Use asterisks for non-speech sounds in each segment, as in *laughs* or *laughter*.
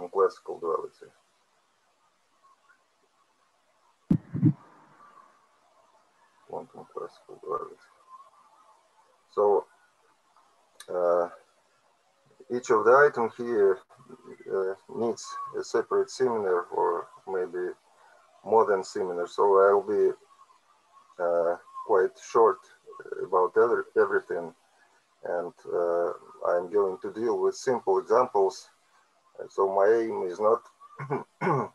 quantum classical duality. Quantum classical duality. So uh, each of the items here uh, needs a separate seminar or maybe more than seminar. So I'll be uh, quite short about every, everything. And uh, I'm going to deal with simple examples. So my aim is not *clears throat*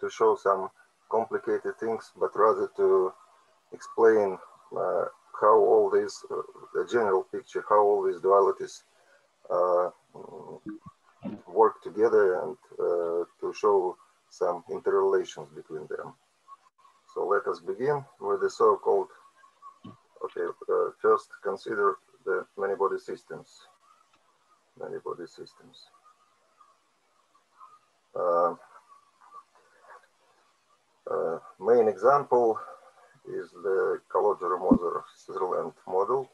to show some complicated things, but rather to explain uh, how all these, uh, the general picture, how all these dualities uh, work together and uh, to show some interrelations between them. So let us begin with the so-called, okay, uh, first consider the many-body systems. Many-body systems. Uh, uh, main example is the Calogero-Moser-Sutherland model.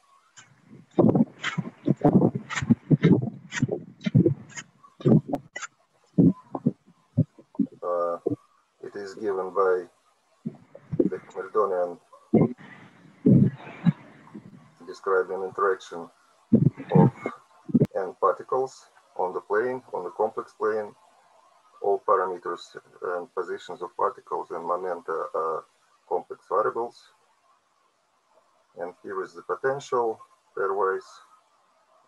Uh, it is given by the Hamiltonian describing interaction of n particles on the plane, on the complex plane. All parameters and positions of particles and momenta are complex variables. And here is the potential pairwise.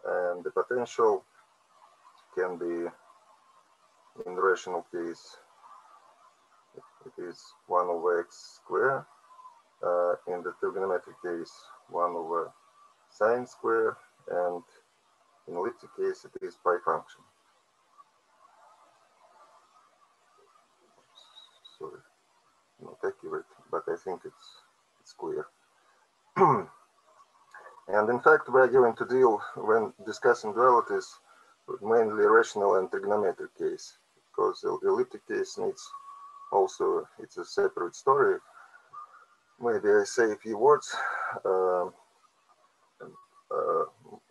And the potential can be in rational case it is 1 over x square. Uh, in the trigonometric case, 1 over sine square, and in elliptic case, it is pi function. Sorry, not accurate, but I think it's it's clear. *clears throat* and in fact, we are going to deal when discussing dualities with mainly rational and trigonometric case, because the elliptic case needs also it's a separate story. Maybe I say a few words, uh, uh,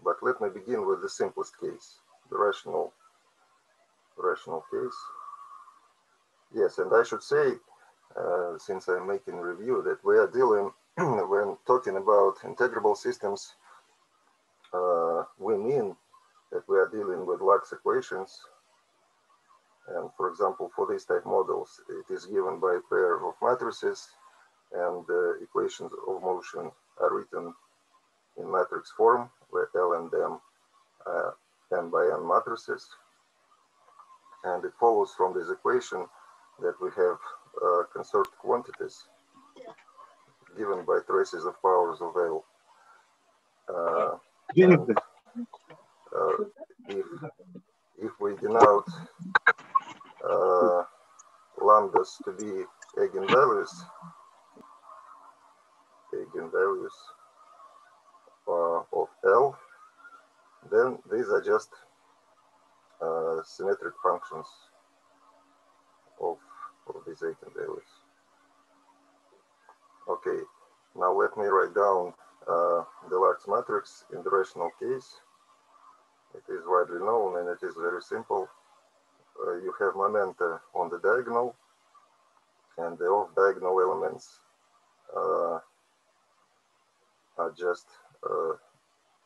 but let me begin with the simplest case, the rational, rational case. Yes, and I should say, uh, since I'm making review, that we are dealing, *clears throat* when talking about integrable systems, uh, we mean that we are dealing with Lax equations and for example, for these type models, it is given by a pair of matrices and the equations of motion are written in matrix form where L and M are n by n matrices. And it follows from this equation that we have uh, conserved quantities given by traces of powers of L. Uh, and, uh, if, if we denote uh, lambdas to be eigenvalues, eigenvalues uh, of L, then these are just uh, symmetric functions Okay, now let me write down uh, the Lax matrix in the rational case. It is widely known and it is very simple uh, you have momenta on the diagonal and the off diagonal elements uh, are just uh,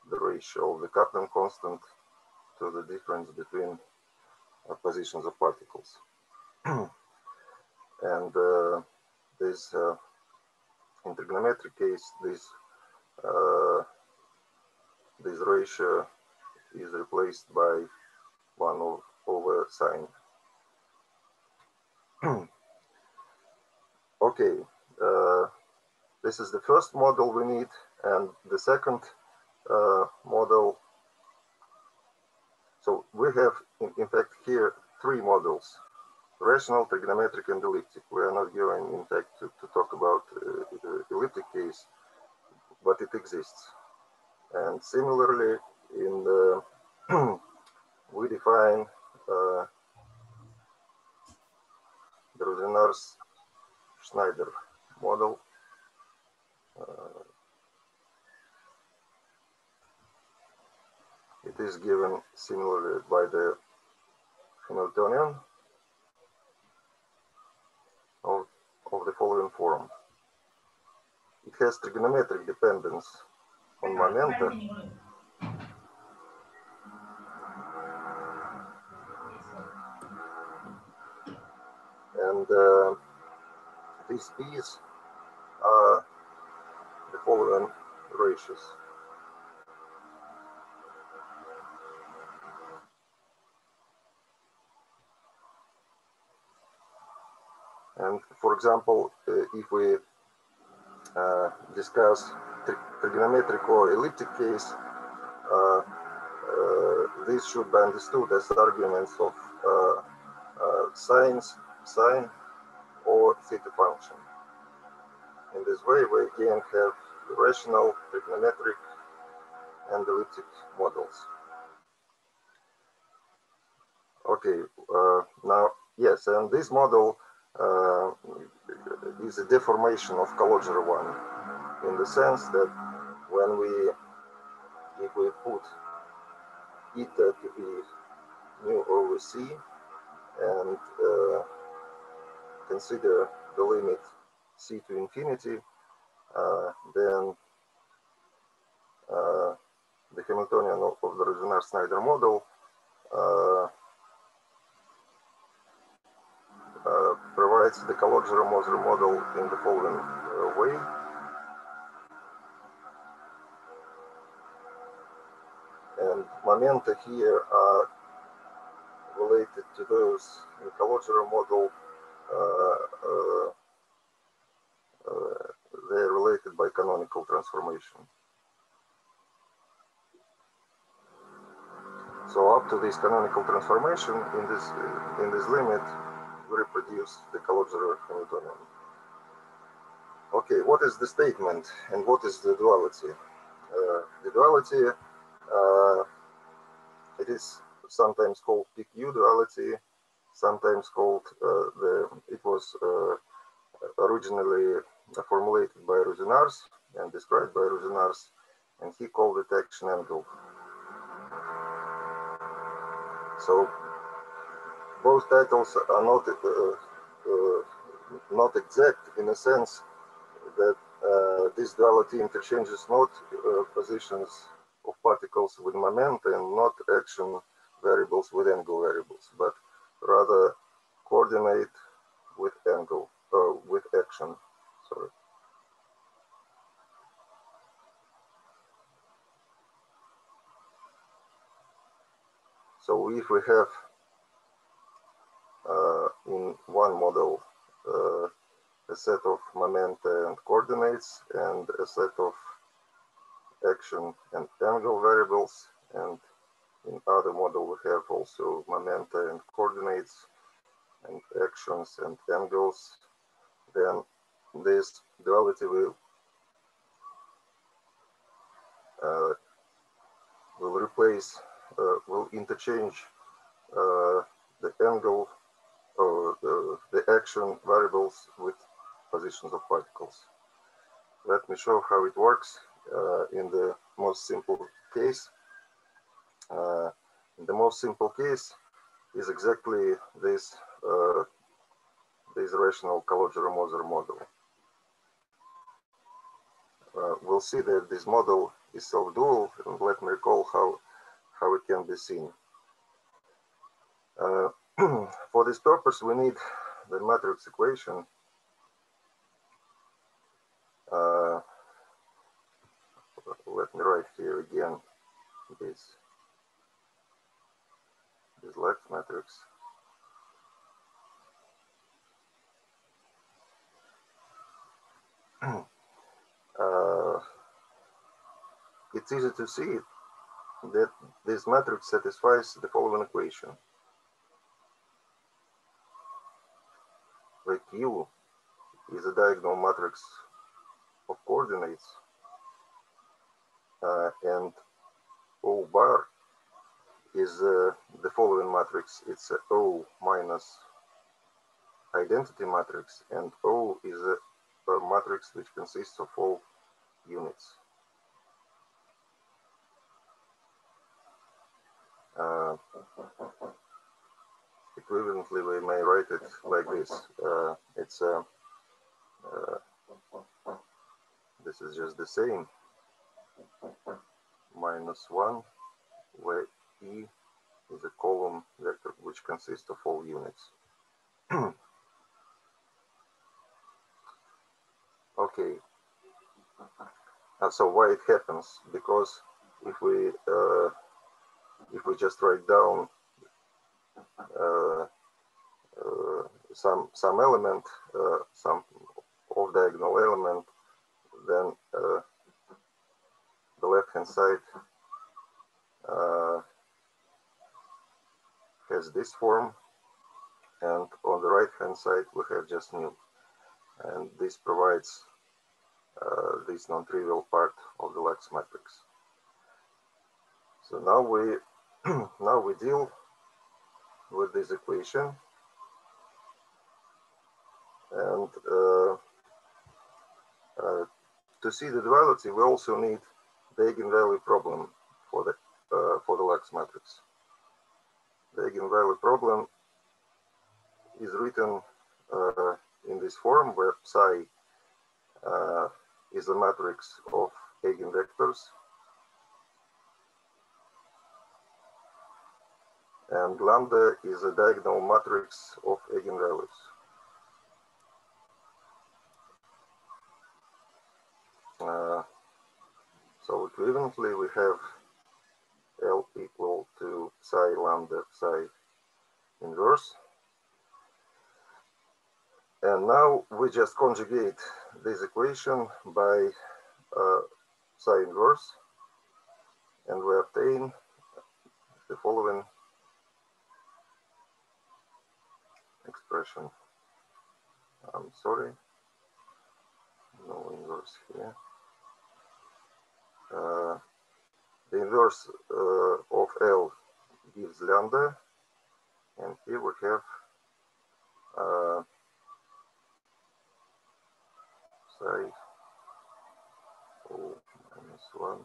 the ratio of the coupling constant to the difference between uh, positions of particles. *clears throat* and uh, this uh, in trigonometric case, this this ratio is replaced by one of over sine. *clears throat* okay, uh, this is the first model we need, and the second uh, model. So we have, in, in, fact, here three models, rational, trigonometric, and elliptic. We are not going, in fact, to, to talk about uh, elliptic case, but it exists. And similarly, in the *clears throat* we define uh, the Ruzina's Schneider model. Uh, it is given similarly by the Hamiltonian of, of the following form. It has trigonometric dependence on momenta and uh, these p's are the following ratios. And for example, uh, if we uh, discuss tri trigonometric or elliptic case, uh, uh this should be understood as arguments of uh, uh, sines, sine, or theta function. In this way, we again have rational, trigonometric, and elliptic models. Okay, now, yes, and this model uh, is a deformation of Calogero one in the sense that when we, if we put eta to be mu over c and uh, consider the limit c to infinity, uh, then uh, the Hamiltonian of, the Ruijsenaars-Schneider model uh, uh, provides the Calogero-Moser model in the following uh, way. And momenta here are related to those in Calogero model. Uh, they're related by canonical transformation. So up to this canonical transformation in this in this limit, reproduce the Calogero Hamiltonian. Okay, what is the statement and what is the duality? Uh, the duality, uh, it is sometimes called PQ duality, sometimes called uh, the, it was uh, originally formulated by Ruijsenaars and described by Ruijsenaars, and he called it action angle. So both titles are not uh, uh, not exact in a sense that uh, this duality interchanges not positions of particles with momenta and not action variables with angle variables, but rather coordinate with angle, uh, with action, sorry. So if we have uh, in one model uh, a set of momenta and coordinates and a set of action and angle variables. And in other model we have also momenta and coordinates and actions and angles. Then this duality will uh, will replace uh, will interchange uh, the angle the, action variables with positions of particles. Let me show how it works uh, in the most simple case. Uh, the most simple case is exactly this uh, this rational Calogero-Moser model. Uh, we'll see that this model is self-dual, and let me recall how how it can be seen. *clears throat* For this purpose, we need the matrix equation. Uh, let me write here again this, this Lax matrix. *clears throat* uh, it's easy to see that this matrix satisfies the following equation. Q is a diagonal matrix of coordinates uh, and O bar is uh, the following matrix. It's a O minus identity matrix and O is a, a matrix which consists of all units. Uh, equivalently, we may write it like this. Uh, it's uh, uh, this is just the same minus one, where E is a column vector which consists of all units. *clears throat* okay. And so why it happens? Because if we uh, if we just write down uh, uh, some some element, uh, some off diagonal element, then uh, the left hand side uh, has this form, and on the right hand side we have just nu and this provides uh, this non-trivial part of the Lax matrix. So now we *clears throat* now we deal with this equation and uh, uh, to see the duality we also need the eigenvalue problem for the uh, for the Lax matrix. The eigenvalue problem is written uh, in this form where psi uh, is a matrix of eigenvectors and lambda is a diagonal matrix of eigenvalues. Uh, so equivalently we have L equal to psi lambda psi inverse. And now we just conjugate this equation by uh, psi inverse and we obtain the following expression. I'm sorry, no inverse here. Uh, the inverse uh, of L gives lambda, and here we have uh, psi O minus 1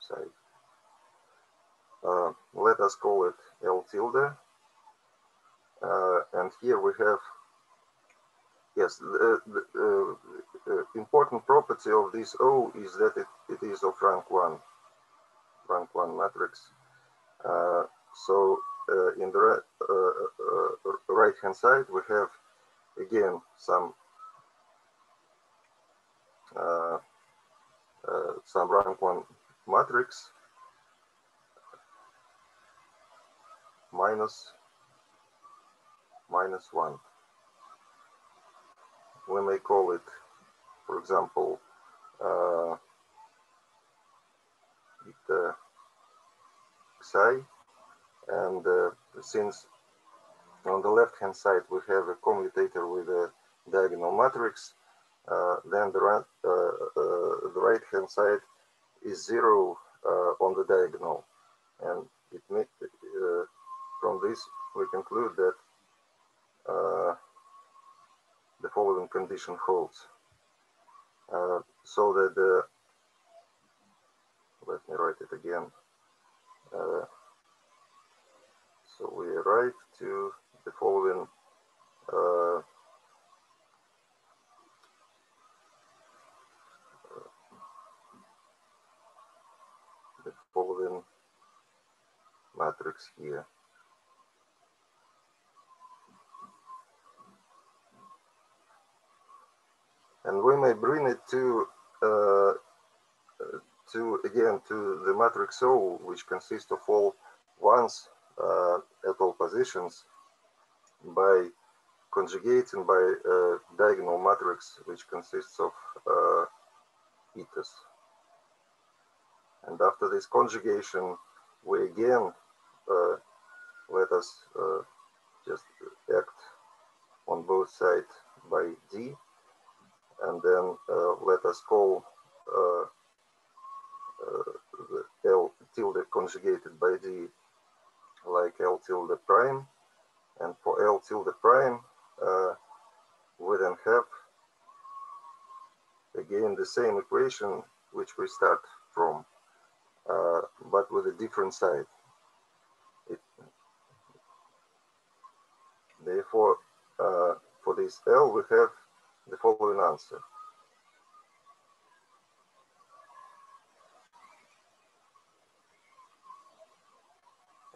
psi. Uh, let us call it L tilde uh, and here we have, yes, the, the uh, uh, important property of this O is that it, it is of rank one, rank one matrix. so in the right hand side, we have again some uh, uh, some rank one matrix minus minus 1. We may call it, for example, uh, beta psi. And uh, since on the left hand side we have a commutator with a diagonal matrix, uh, then the, uh, uh, the right hand side is zero uh, on the diagonal. And it may, from this we conclude that uh, the following condition holds. Uh, so that the, let me write it again. Uh, so we arrive to the following uh, the following matrix here. And we may bring it to uh, to again to the matrix O, which consists of all ones uh, at all positions by conjugating by a diagonal matrix which consists of uh. And after this conjugation, we again uh, let us uh, just act on both sides by D and then uh, let us call uh, uh, L tilde conjugated by D like L tilde prime. And for L tilde prime, we then have again the same equation which we start from, uh, but with a different side. It, for uh, for this L, we have the following answer.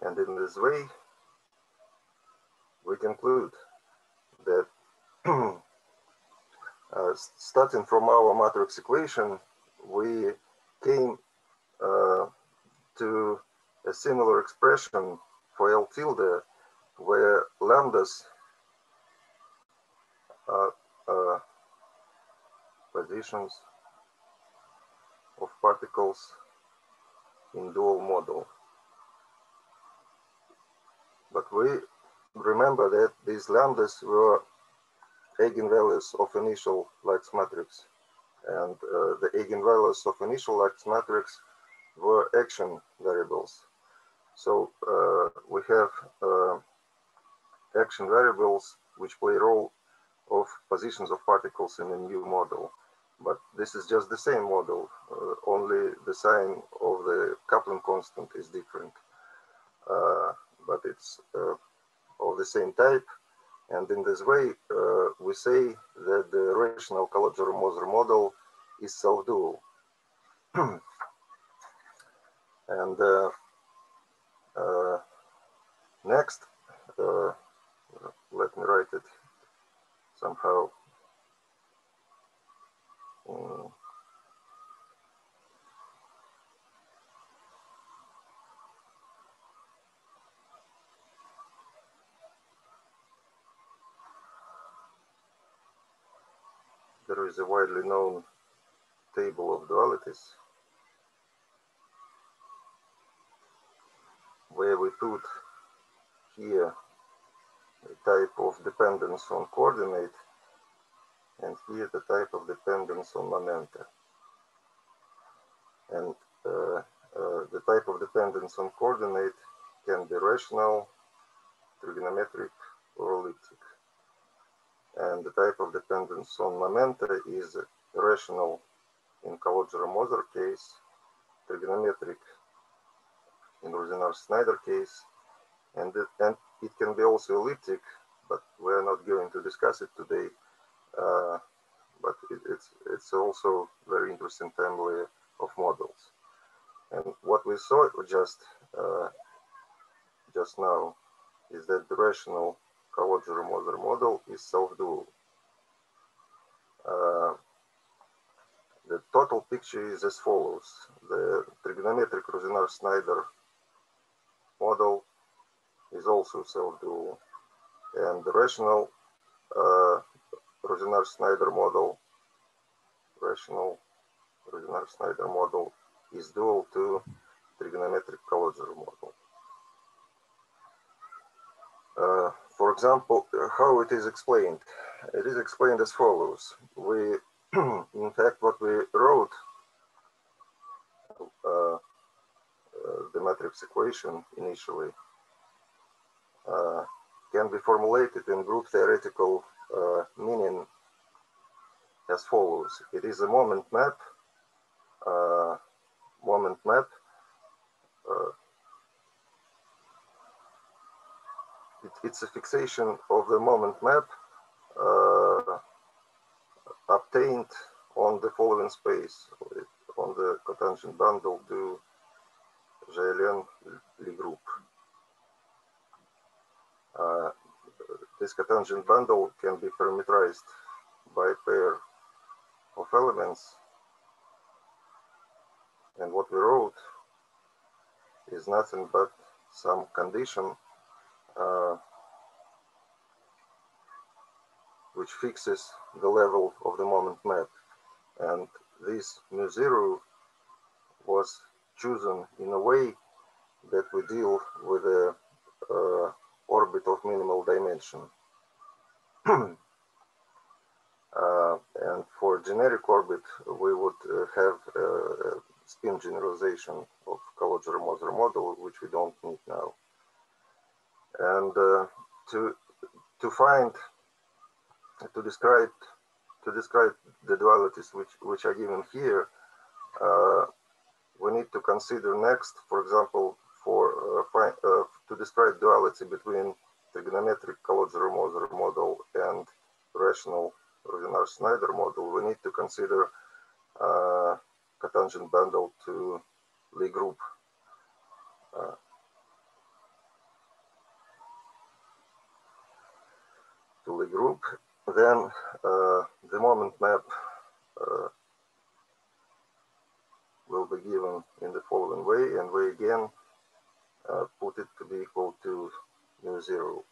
And in this way, we conclude that *clears throat* uh, starting from our matrix equation, we came uh, to a similar expression for L tilde where lambdas uh, positions of particles in dual model. But we remember that these lambdas were eigenvalues of initial Lax matrix. And uh, the eigenvalues of initial Lax matrix were action variables. So uh, we have uh, action variables which play a role of positions of particles in a new model. But this is just the same model, uh, only the sign of the coupling constant is different. Uh, but it's uh, of the same type. And in this way, uh, we say that the rational Calogero-Moser model is self-dual. *clears throat* and uh, next, let me write it somehow. There is a widely known table of dualities where we put here the type of dependence on coordinate and here the type of dependence on momenta. And uh, uh, the type of dependence on coordinate can be rational, trigonometric, or elliptic. And the type of dependence on momenta is rational in Calogero-Moser case, trigonometric in Ruijsenaars-Schneider case, and it, and it can be also elliptic, but we're not going to discuss it today. Uh, but it, it's it's also very interesting family of models. And what we saw just uh, just now is that the rational Calogero-Moser model is self-dual. Uh, the total picture is as follows. The trigonometric Ruijsenaars-Schneider model is also self-dual. And the rational uh, Ruijsenaars-Schneider model, rational Ruijsenaars-Schneider model is dual to trigonometric Calogero model. Uh, for example, how it is explained. It is explained as follows. We, *clears throat* in fact, what we wrote, uh, uh, the matrix equation initially, uh, can be formulated in group theoretical uh, meaning as follows. It is a moment map, uh, moment map it, it's a fixation of the moment map uh, obtained on the following space on the cotangent bundle to GLN Lie group. This cotangent bundle can be parameterized by a pair of elements and what we wrote is nothing but some condition uh, which fixes the level of the moment map. And this mu zero was chosen in a way that we deal with a uh, orbit of minimal dimension. Uh, and for generic orbit, we would uh, have a spin generalization of Calogero-Moser model, which we don't need now. And uh, to to find to describe to describe the dualities which which are given here uh, we need to consider next for example for uh, uh, to describe duality between trigonometric Calogero-Moser model and rational Ruijsenaars-Schneider model, we need to consider uh, cotangent bundle to Lie group. Uh, to Lie group, then uh, the moment map uh, will be given in the following way, and we again uh, put it to be equal to mu zero.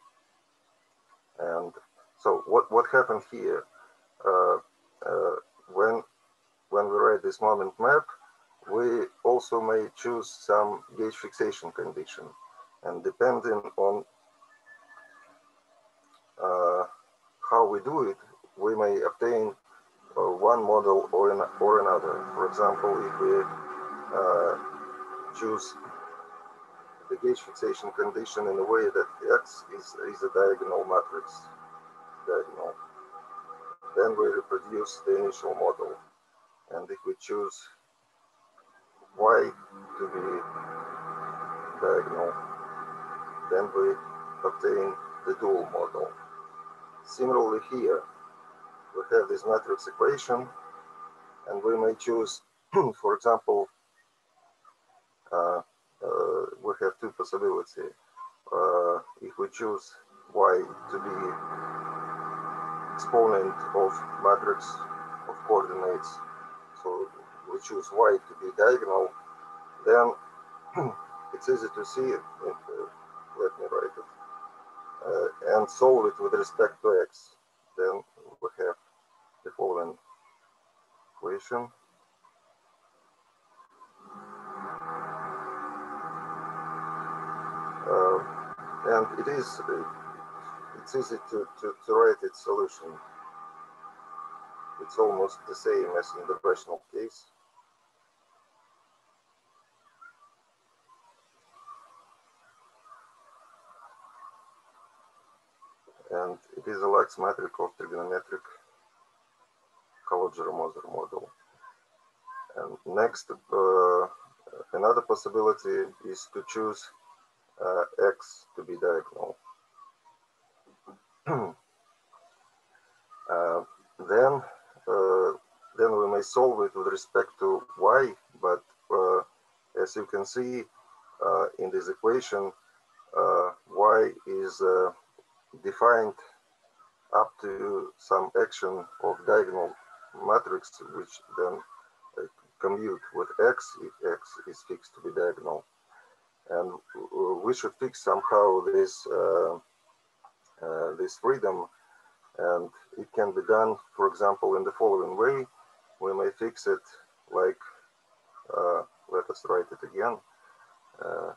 And so what, what happened here? Uh, uh, when, when we write this moment map, we also may choose some gauge fixation condition. And depending on uh, how we do it, we may obtain uh, one model or, an, or another. For example, if we uh, choose the gauge fixation condition in a way that X is, is a diagonal matrix, diagonal, then we reproduce the initial model. And if we choose Y to be diagonal, then we obtain the dual model. Similarly here, we have this matrix equation, and we may choose, *clears throat* for example, uh, we have two possibilities. Uh, if we choose y to be exponent of matrix of coordinates, so we choose y to be diagonal, then *clears throat* it's easy to see it. Uh, let me write it. Uh, and solve it with respect to x. Then we have the following equation. Uh, and it is it's easy to, to, to write its solution. It's almost the same as in the rational case. And it is a Lax matrix of trigonometric Calogero-Moser model. And next, uh, another possibility is to choose x to be diagonal. *clears throat* uh, then, uh, then we may solve it with respect to y, but uh, as you can see uh, in this equation, uh, y is defined up to some action of diagonal matrix, which then uh, commute with x if x is fixed to be diagonal. And we should fix somehow this uh, uh, this freedom, and it can be done, for example, in the following way. We may fix it like, uh, let us write it again, uh,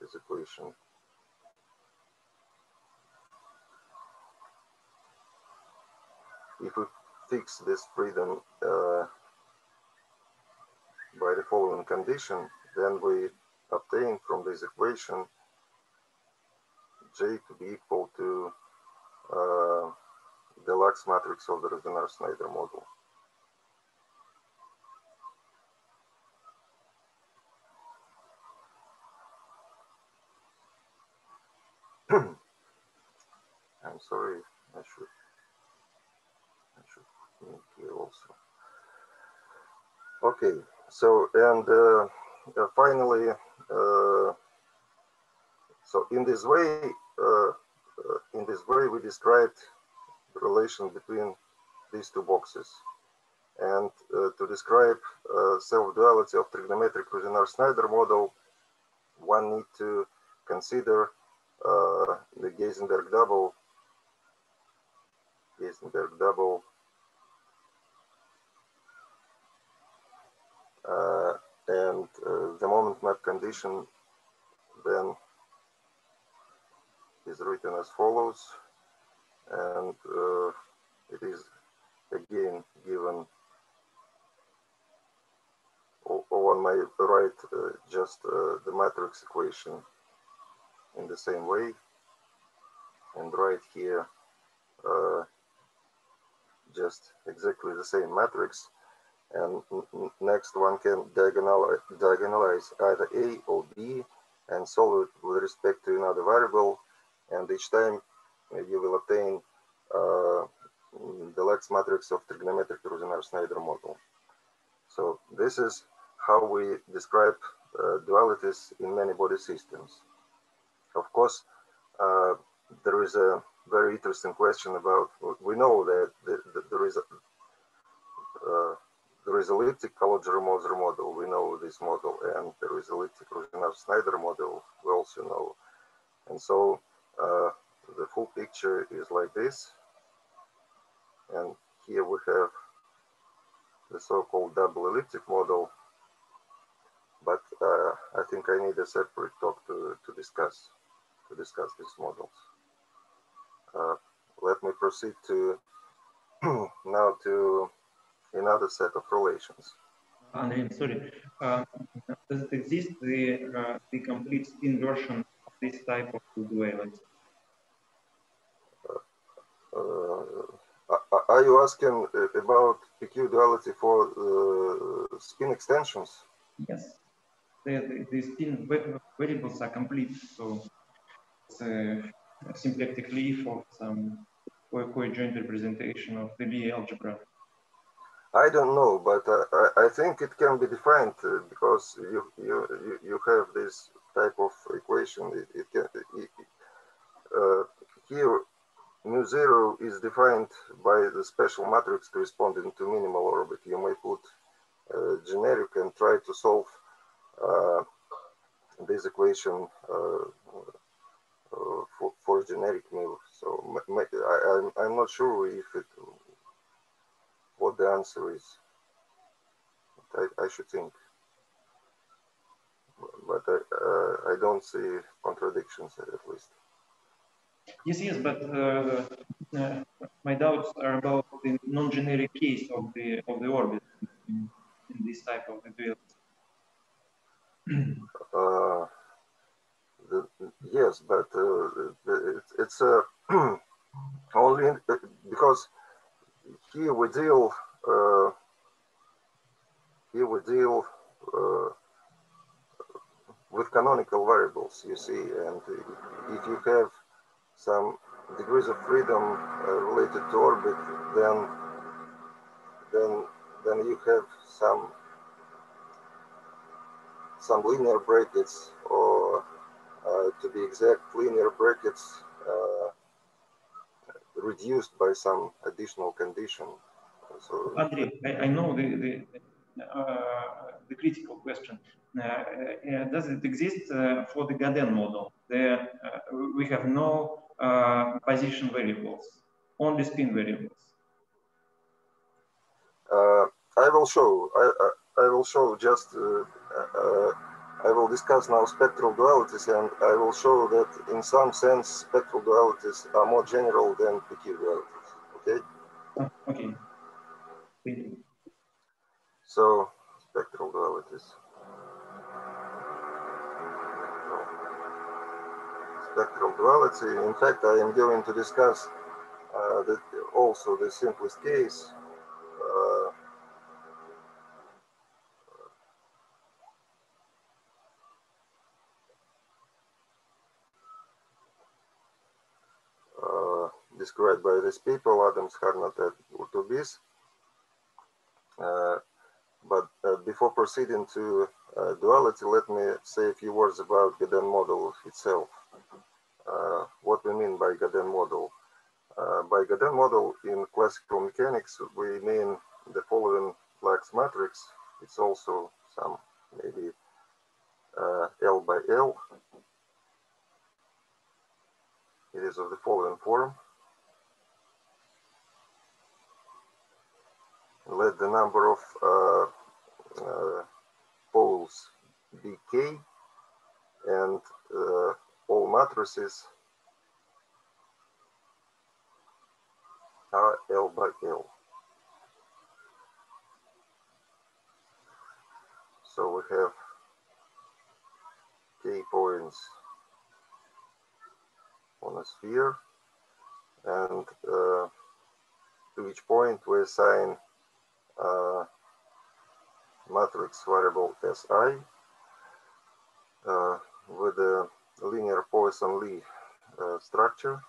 this equation. If we fix this freedom uh, by the following condition, then we obtain from this equation J to be equal to uh, the Lax matrix of the Ruijsenaars-Schneider model. *clears throat* I'm sorry, I should I should be here also. Okay, so and uh, uh, finally, so in this way, uh, uh, in this way, we described the relation between these two boxes. And uh, to describe self-duality of trigonometric Ruijsenaars-Schneider model, one need to consider the Geisenberg double Geisenberg double uh, and uh, the moment map condition then is written as follows. And uh, it is again given on my right uh, just uh, the matrix equation in the same way. And right here uh, just exactly the same matrix and next one can diagonalize, diagonalize either A or B and solve it with respect to another variable and each time uh, you will obtain uh, the Lax matrix of trigonometric Ruijsenaars-Schneider model. So this is how we describe uh, dualities in many body systems. Of course, uh, there is a very interesting question about, we know that, the, the, there is a, there is elliptic Calogero-Moser model, we know this model, and there is elliptic Ruijsenaars-Schneider model, we also know. And so uh, the full picture is like this. And here we have the so-called double elliptic model. But uh, I think I need a separate talk to, to discuss to discuss these models. Uh, let me proceed to *clears throat* now to another set of relations. Andrei, sorry. Uh, does it exist the uh, the complete spin version of this type of duality? Uh, are you asking about PQ duality for uh, spin extensions? Yes. The, the, the, spin variables are complete, so it's a symplectic leaf of some coadjoint representation of the Lie algebra. I don't know, but uh, I, I, think it can be defined uh, because you, you you have this type of equation. It, it can it, uh, here mu zero is defined by the special matrix corresponding to minimal orbit. You may put uh, generic and try to solve uh, this equation uh, for, for generic mu. So I, I'm, I'm not sure if it what the answer is. I, I should think. But I, uh, I don't see contradictions at least. Yes, yes, but uh, uh, my doubts are about the non-generic case of the of the orbit in, in this type of dual. *clears throat* uh, the, yes, but uh, it, it's uh, *clears throat* only because here we deal uh, here we deal uh, with canonical variables, you see, and if you have some degrees of freedom uh, related to orbit, then then then you have some some linear brackets, or uh, to be exact, linear brackets reduced by some additional condition. So, Andrei, I, I know the, the, uh, the critical question. Uh, uh, does it exist uh, for the Gaudin model? There, we have no position variables, only spin variables. I will show. I, I, I will show just I will discuss now spectral dualities and I will show that in some sense spectral dualities are more general than PQ dualities. Okay? Okay. So spectral dualities. Spectral duality. In fact, I am going to discuss uh, the, also the simplest case described by these people, Adams, Harnad, and Hurtubise. Uh, but uh, before proceeding to uh, duality, let me say a few words about the Gaudin model itself. Uh, what we mean by Gaudin model. By Gaudin model in classical mechanics, we mean the following Lax matrix. It's also some maybe uh, L by L. It is of the following form. Let the number of uh, uh, poles be k and uh, all matrices are L by L. So we have k points on a sphere and uh, to each point we assign uh, matrix variable Si uh, with a linear Poisson-Lie uh, structure.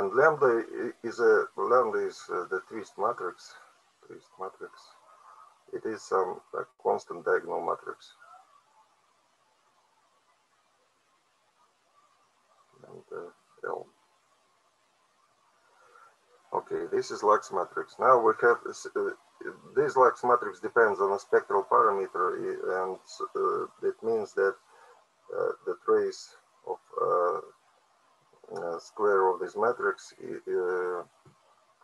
And lambda is a lambda is uh, the twist matrix twist matrix. It is some a constant diagonal matrix. And L. okay this is Lax matrix. Now we have uh, this Lax matrix depends on a spectral parameter and uh, it means that uh, the trace of uh, square of this matrix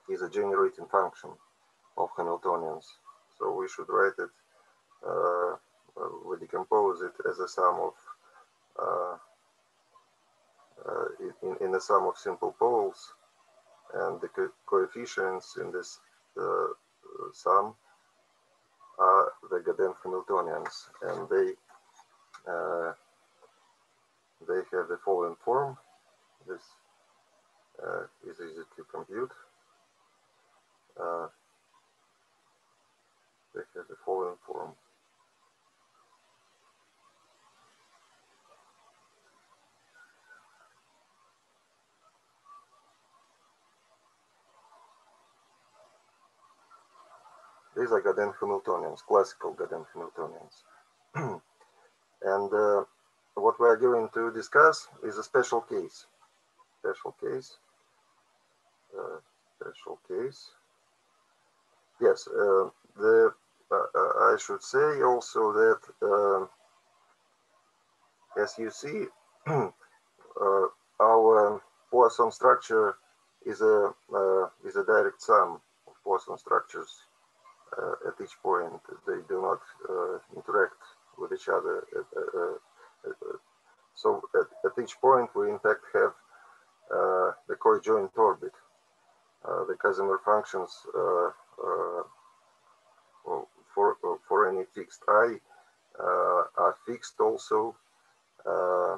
is a generating function of Hamiltonians. So we should write it, we decompose it as a sum of in, in a sum of simple poles and the co coefficients in this uh, sum are the Gaudin Hamiltonians and they uh, they have the following form. This uh, is easy to compute. Uh, they have the following form. These are Gaudin Hamiltonians, classical Gaudin Hamiltonians. *clears throat* and uh, what we are going to discuss is a special case. Special case. Uh, special case. Yes, uh, the uh, uh I should say also that uh, as you see, *clears throat* uh, our Poisson structure is a is a direct sum of Poisson structures at each point. They do not interact with each other so at, at, each point, we in fact have the coadjoint orbit. Uh, the Casimir functions uh, uh for, for any fixed i uh, are fixed also. Uh,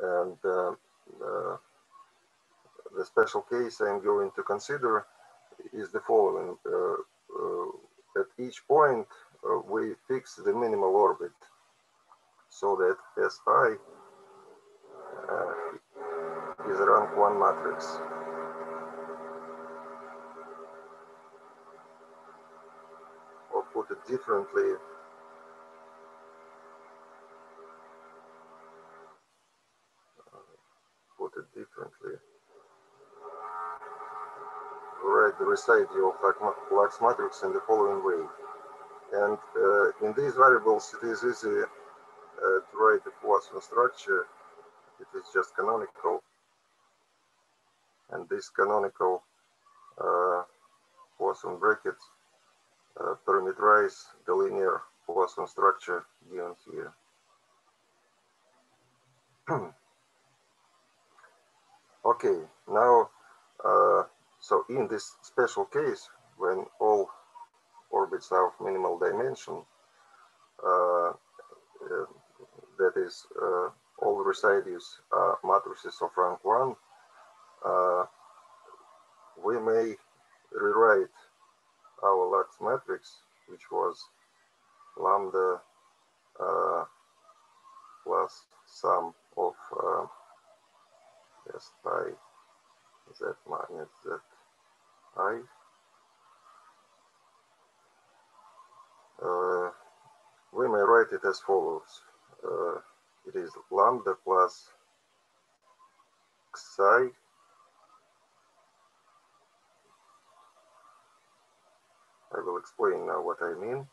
and the special case I'm going to consider is the following. at each point, we fix the minimal orbit so that Si uh, is a rank 1 matrix. Or put it differently, put it differently, write the residual Lax matrix in the following way. And uh, in these variables, it is easy uh, to write the Poisson structure, it is just canonical. And this canonical uh, Poisson bracket uh, parameterize the linear Poisson structure given here. *clears throat* okay, now, uh, so in this special case, when all orbits are of minimal dimension, uh, uh that is uh, all residues are matrices of rank 1, uh, we may rewrite our Lax matrix, which was lambda uh, plus sum of uh, s pi z minus z i. Uh, we may write it as follows uh, it is lambda plus psi I will explain now what I mean.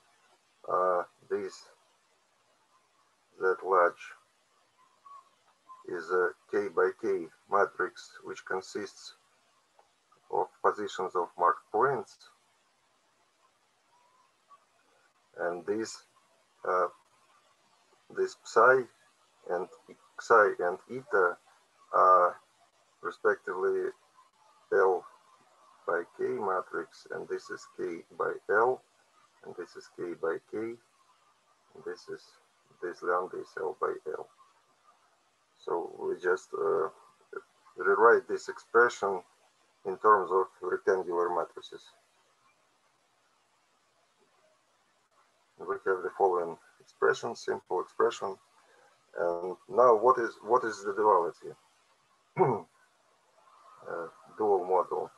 Uh, this that large is a k by k matrix which consists of positions of marked points and this uh, this psi and psi and eta are respectively L by K matrix, and this is K by L, and this is K by K, and this is this lambda is L by L. So we just uh, rewrite this expression in terms of rectangular matrices. We have the following expression, simple expression. And now what is what is the duality? *clears throat* uh, dual model.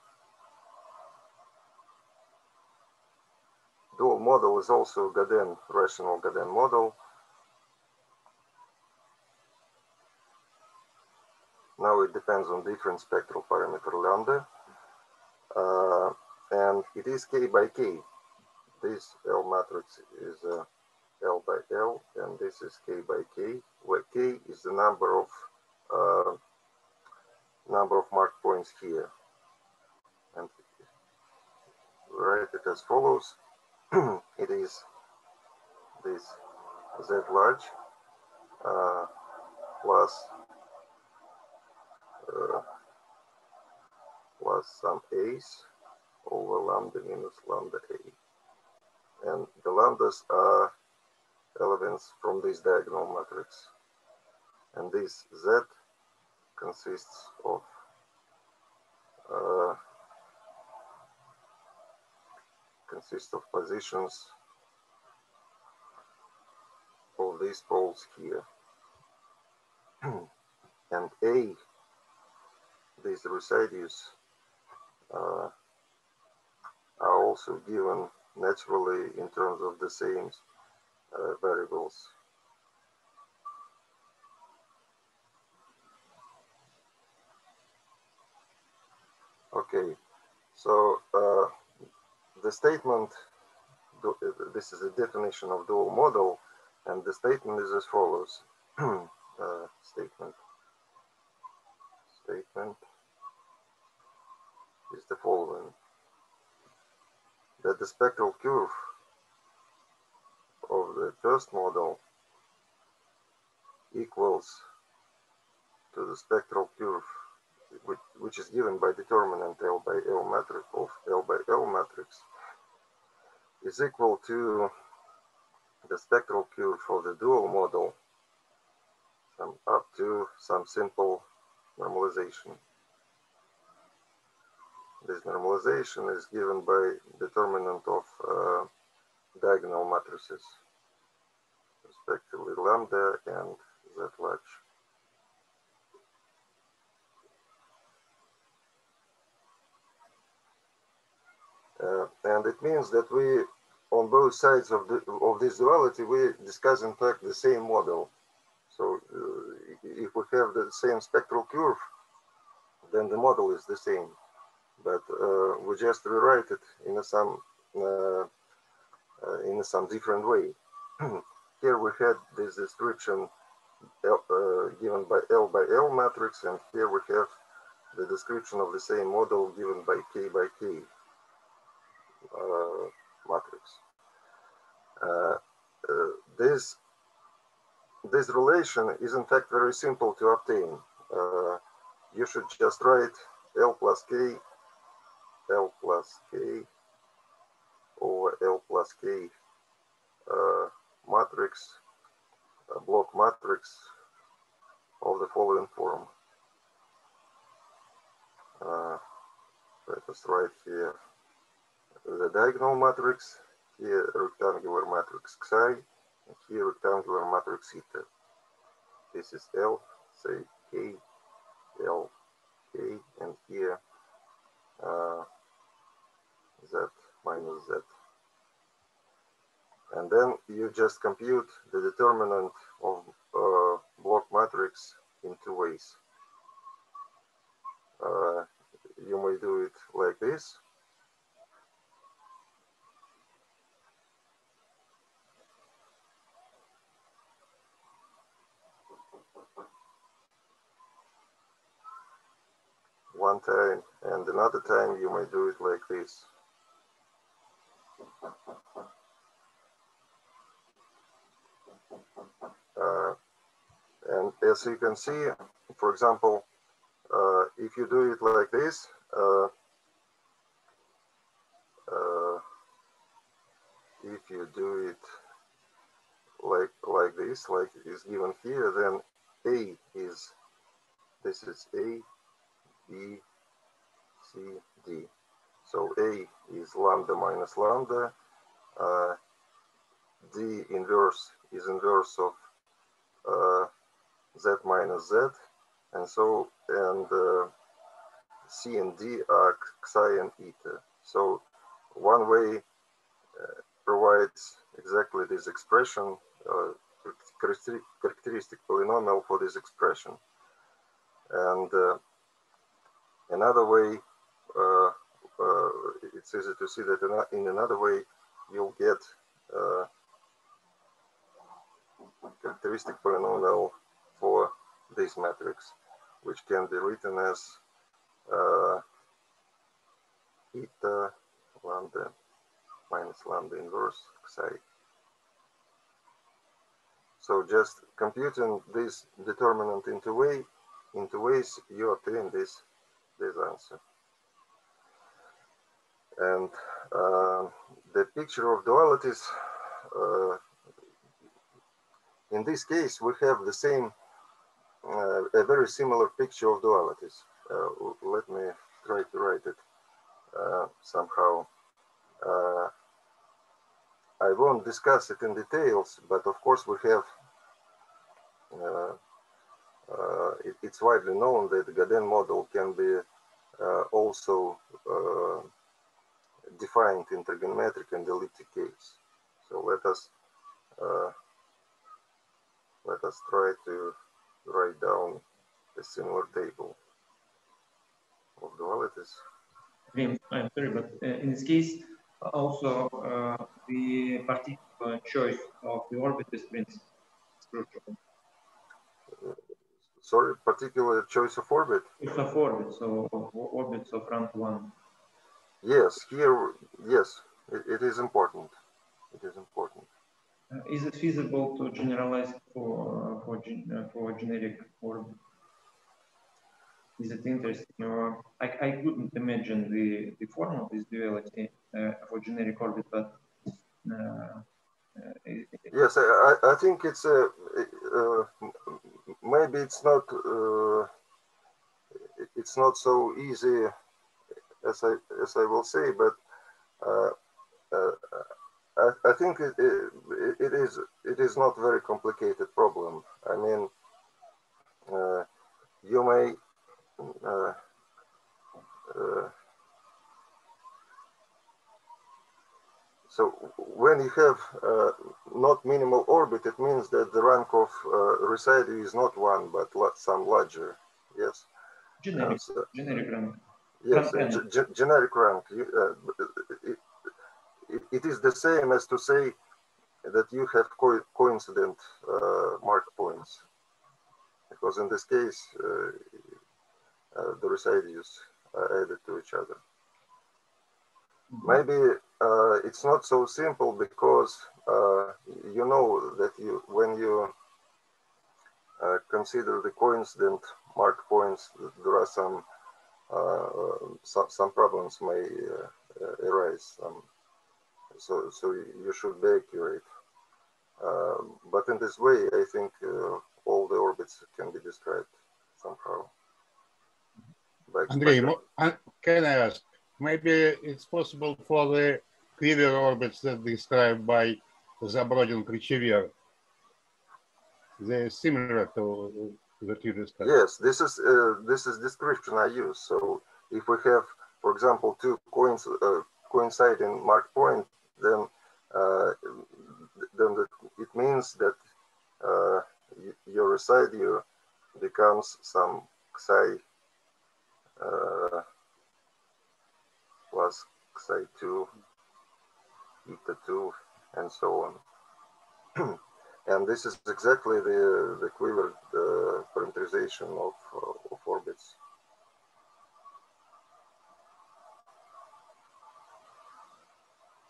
Dual model is also Gaudin rational Gaudin model. Now it depends on different spectral parameter lambda. Uh, and it is k by k. This L matrix is uh, L by L, and this is k by k, where k is the number of uh, number of mark points here. And write it as follows. *clears throat* it is this z large uh, plus uh, plus some a's over lambda minus lambda a. And the lambdas are elements from this diagonal matrix. And this z consists of uh, consists of positions of these poles here. *clears throat* and A, these residues uh, are also given naturally in terms of the same uh, variables. Okay, so uh, the statement, this is a definition of dual model, and the statement is as follows. *clears throat* uh, statement. Statement is the following. That the spectral curve of the first model equals to the spectral curve which, which is given by determinant L by L matrix of L by L matrix is equal to the spectral curve for the dual model some up to some simple normalization. This normalization is given by determinant of uh, diagonal matrices, respectively lambda and z large. Uh, and it means that we, on both sides of, the, of this duality, we discuss in fact the same model. So uh, if we have the same spectral curve, then the model is the same. But uh, we just rewrite it in a some uh, uh, in some different way. *clears throat* here we had this description L, uh, given by L by L matrix, and here we have the description of the same model given by K by K uh, matrix. Uh, uh, this this relation is in fact very simple to obtain. Uh, you should just write L plus K, L plus K over L plus K uh, matrix, block matrix of the following form. Uh, let us write here the diagonal matrix, here rectangular matrix Xi, and here rectangular matrix eta. This is L, say K, L, K, and here uh, Z minus Z. And then you just compute the determinant of uh, block matrix in two ways. Uh, you may do it like this. One time and another time you may do it like this. Uh, and as you can see, for example, uh, if you do it like this, uh, uh, if you do it like like this, like is given here, then A is this is A, B, C, D. So A is lambda minus lambda. Uh, D inverse is inverse of uh, Z minus Z. And so, and uh, C and D are psi and eta. So one way uh, provides exactly this expression, uh, characteristic polynomial for this expression. And uh, another way, uh, uh, it's easy to see that in another way, you'll get uh, characteristic polynomial for this matrix, which can be written as uh, eta lambda minus lambda inverse psi. So just computing this determinant into way into ways you obtain this this answer. And uh, the picture of dualities, uh, in this case, we have the same, uh, a very similar picture of dualities. Uh, let me try to write it uh, somehow. Uh, I won't discuss it in details, but of course we have it, it's widely known that the Gaudin model can be uh, also uh, defined in trigonometric and elliptic case. So let us let us try to write down a similar table of dualities. I'm sorry, but uh, in this case, also uh, the particular choice of the orbit is crucial sorry, particular choice of orbit? Choice of orbit, so orbits of rank one. Yes, here, yes, it, it is important. It is important. Uh, is it feasible to generalize for for, uh, for generic orbit? Is it interesting? Or I, I couldn't imagine the, the form of this duality uh, for generic orbit, but uh, yes, I, I think it's a, uh, maybe it's not uh, it's not so easy as I as I will say, but uh, uh, I, I think it, it, it is it is not very complicated problem. I mean, uh, you may So when you have uh, not minimal orbit, it means that the rank of uh, residue is not one, but some larger. Yes. Generic, so, generic rank. Yes, rank generic rank. Uh, it, it, it is the same as to say that you have co coincident uh, mark points, because in this case, uh, uh, the residues are added to each other. Maybe uh, it's not so simple because uh, you know that you when you uh, consider the coincident mark points, there are some uh, some, some, problems may uh, arise. Um, so so you should be accurate. Um, but in this way, I think uh, all the orbits can be described somehow. Andrei, can I ask? Maybe it's possible for the clearer orbits that described by Zabrodin Krichever. They're similar to that you discussed. Yes, this is uh, this is description I use. So if we have, for example, two coins uh, coinciding mark point, then uh, then the, it means that uh, your residue becomes some psi uh, plus Xi2, eta 2, and so on. *clears throat* and this is exactly the, the equivalent uh, parameterization of, uh, of orbits.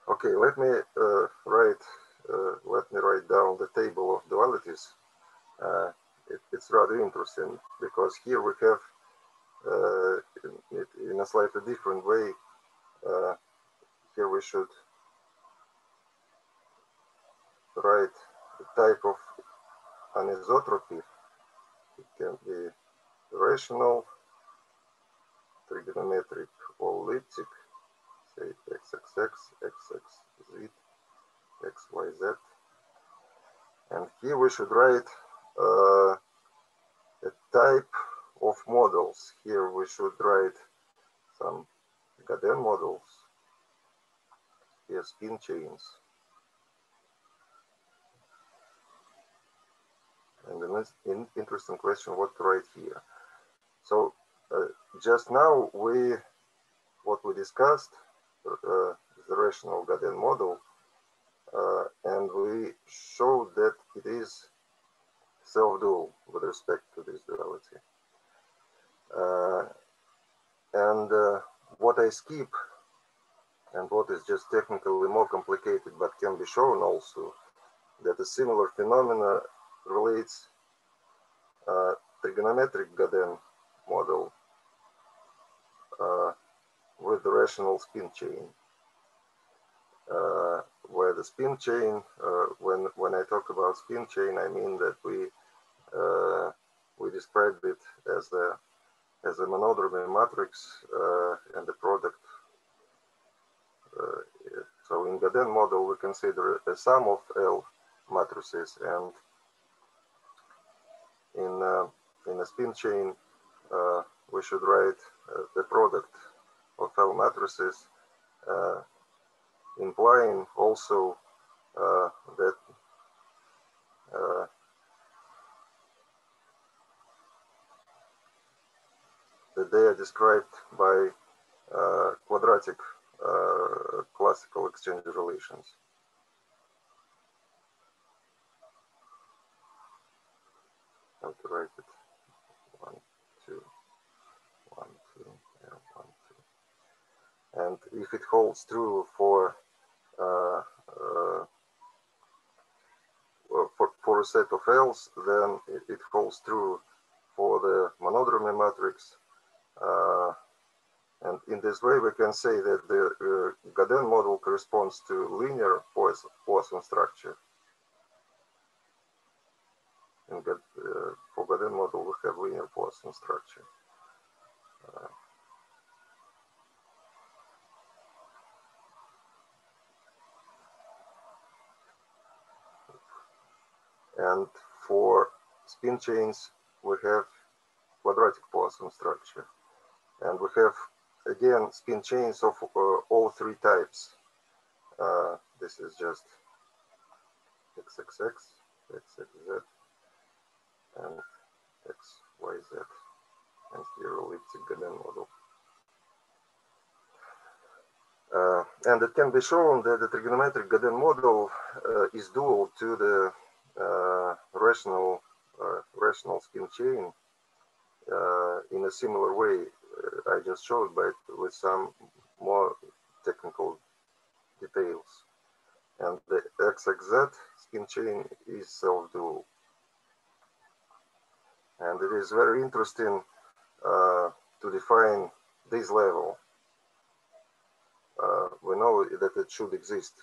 Okay, let me uh, write uh, let me write down the table of dualities. Uh, it, it's rather interesting because here we have uh, it in a slightly different way. Uh, here we should write the type of anisotropy. It can be rational, trigonometric, or elliptic, say xxx, xxz, xyz. And here we should write uh, a type of models. Here we should write some Gaudin models. Here spin chains. And an interesting question what to write here. So uh, just now we, what we discussed, uh, the rational Gaudin model, uh, and we showed that it is self-dual with respect to this duality. Uh, and uh, what I skip and what is just technically more complicated but can be shown also that a similar phenomena relates uh, trigonometric Gaudin model uh, with the rational spin chain. Uh, where the spin chain, uh, when when I talk about spin chain, I mean that we uh, we described it as a as a monodromy matrix uh, and the product. Uh, so in the Gaudin model, we consider a sum of L matrices, and in uh, in a spin chain, we should write the product of L matrices implying also uh, that that they are described by uh, quadratic uh, classical exchange relations. How to write it? One, two, one, two, yeah, one, two. And if it holds true for uh, uh, for, for a set of L's, then it, it holds true for the monodromy matrix and in this way, we can say that the uh, Gaudin model corresponds to linear Poisson structure. In God, uh, for Gaudin model, we have linear Poisson structure. Uh, and for spin chains, we have quadratic Poisson structure. And we have, again, spin chains of uh, all three types. Uh, this is just XXX, XXZ, and XYZ, and here elliptic Gaudin model. Uh, and it can be shown that the trigonometric Gaudin model uh, is dual to the uh, rational uh, rational spin chain uh, in a similar way I just showed, but with some more technical details. And the XXZ spin chain is self-dual. And it is very interesting uh, to define this level. Uh, we know that it should exist.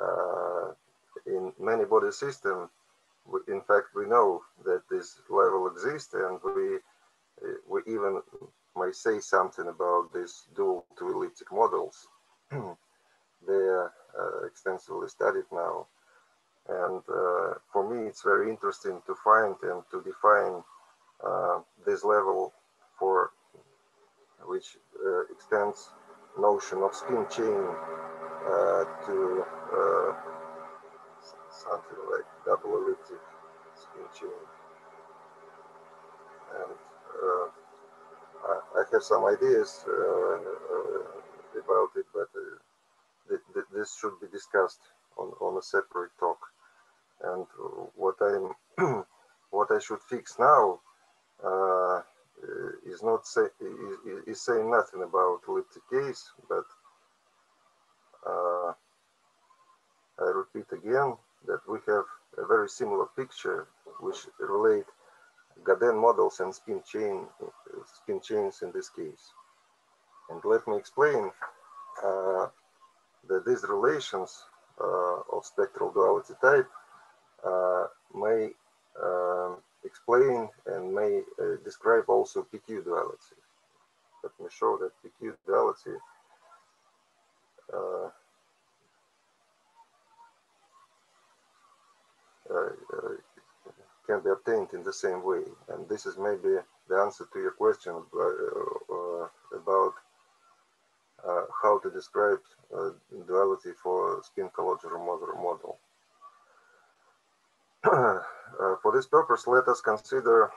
Uh, in many body systems, in fact, we know that this level exists and we, we even might say something about these dual to elliptic models. *clears throat* they are uh, extensively studied now. And uh, for me, it's very interesting to find and to define uh, this level for which uh, extends notion of spin chain uh, to uh, something like double elliptic spin chain. And I have some ideas uh, uh, about it, but uh, th th this should be discussed on, on a separate talk. And what I'm, *clears throat* what I should fix now is not say is, is, saying nothing about elliptic case, but I repeat again that we have a very similar picture which relate Gaudin models and spin chain spin chains in this case. And let me explain uh, that these relations uh, of spectral duality type uh, may um, explain and may uh, describe also PQ duality. Let me show that PQ duality uh, uh, can be obtained in the same way. And this is maybe the answer to your question uh, about uh, how to describe uh, duality for spin Calogero model. *clears throat* for this purpose, let us consider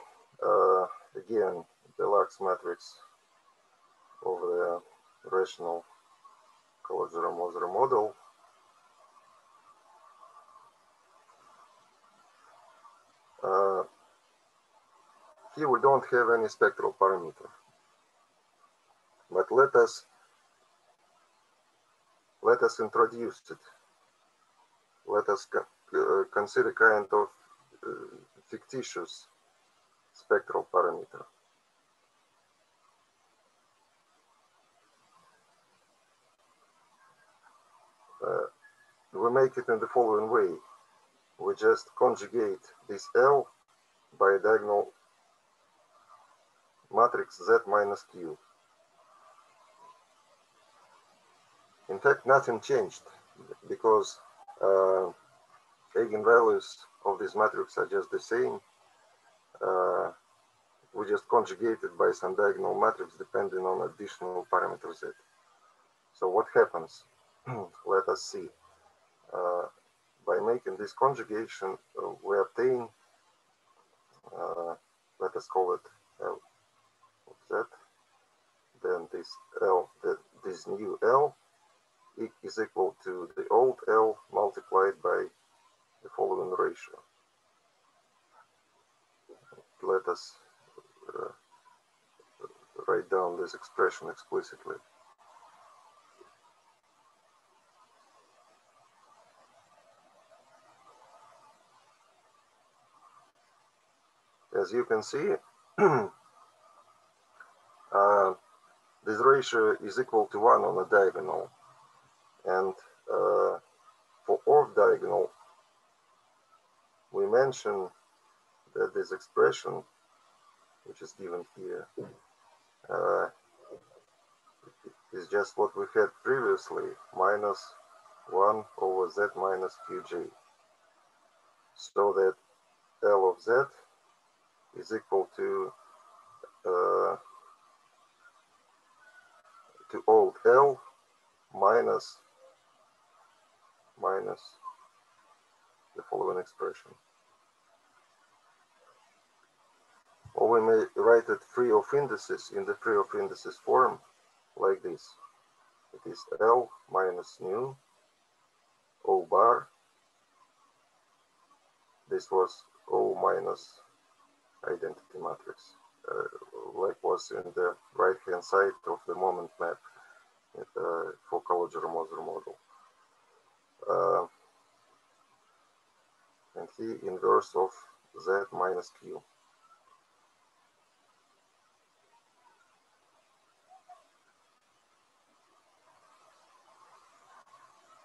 again the Lax matrix of the rational Calogero model Uh, here we don't have any spectral parameter. But let us let us introduce it. Let us co uh, consider kind of uh, fictitious spectral parameter. Uh, we make it in the following way we just conjugate this L by a diagonal matrix Z minus Q. In fact, nothing changed because uh, eigenvalues of this matrix are just the same. Uh, we just conjugated by some diagonal matrix depending on additional parameter Z. So what happens? *clears throat* Let us see. Uh, by making this conjugation, uh, we obtain, uh, let us call it L of Z, then this L, the, this new L is equal to the old L multiplied by the following ratio. Let us uh, write down this expression explicitly. As you can see, *clears throat* uh, this ratio is equal to 1 on a diagonal. And uh, for off diagonal, we mention that this expression, which is given here, uh, is just what we had previously, minus 1 over z minus qj. So that L of z is equal to uh, to old L minus minus the following expression. Or we may write it free of indices in the free of indices form like this. It is L minus nu O bar. This was O minus identity matrix, uh, like was in the right-hand side of the moment map uh, for Calogero-Moser model. Uh, and he inverse of z minus q.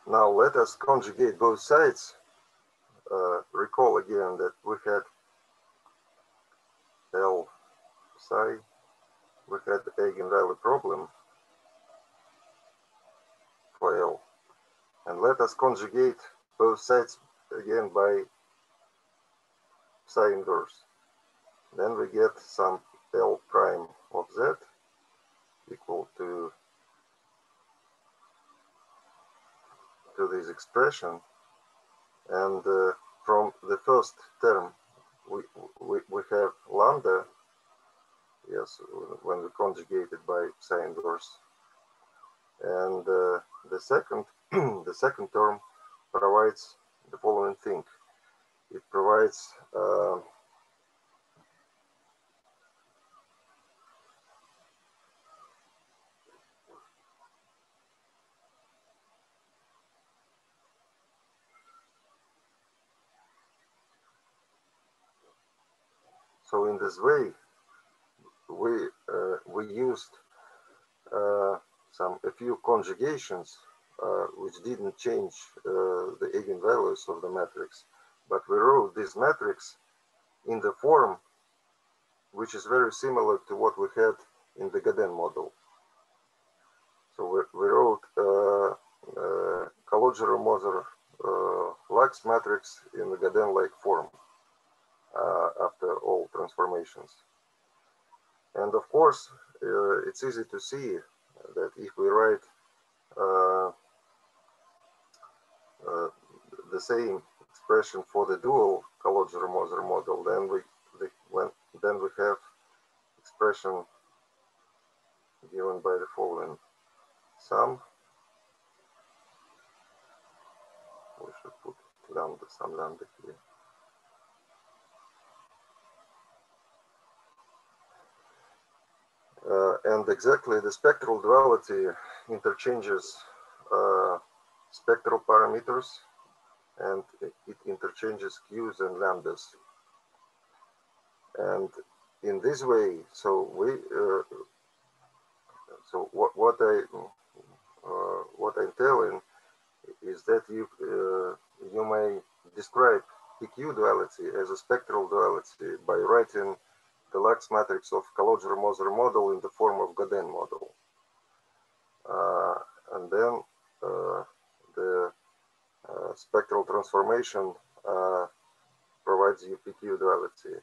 Now let us conjugate both sides. Uh, recall again that we had L psi, we had the eigenvalue problem for L. And let us conjugate both sides again by psi inverse. Then we get some L prime of Z equal to to this expression. And uh, from the first term, we, we, we have lambda, yes, when we conjugate it by psi inverse. And uh, the second, *clears throat* the second term provides the following thing. It provides uh, So in this way, we uh, we used uh, some a few conjugations uh, which didn't change uh, the eigenvalues of the matrix, but we wrote this matrix in the form which is very similar to what we had in the Gaudin model. So we, we wrote uh, uh, Calogero-Moser uh, matrix in the Gaudin-like form after all transformations. And of course, uh, it's easy to see that if we write uh, uh, the same expression for the dual Calogero-Moser model, then we the, when then we have expression given by the following sum. We should put lambda, some lambda here. Uh, and exactly the spectral duality interchanges uh, spectral parameters and it interchanges q's and lambdas. And in this way, so we, uh, so what, what I, uh, what I'm telling is that you, uh, you may describe PQ duality as a spectral duality by writing the Lax matrix of Calogero-Moser model in the form of Gaudin model. Uh, and then uh, the uh, spectral transformation uh, provides you duality.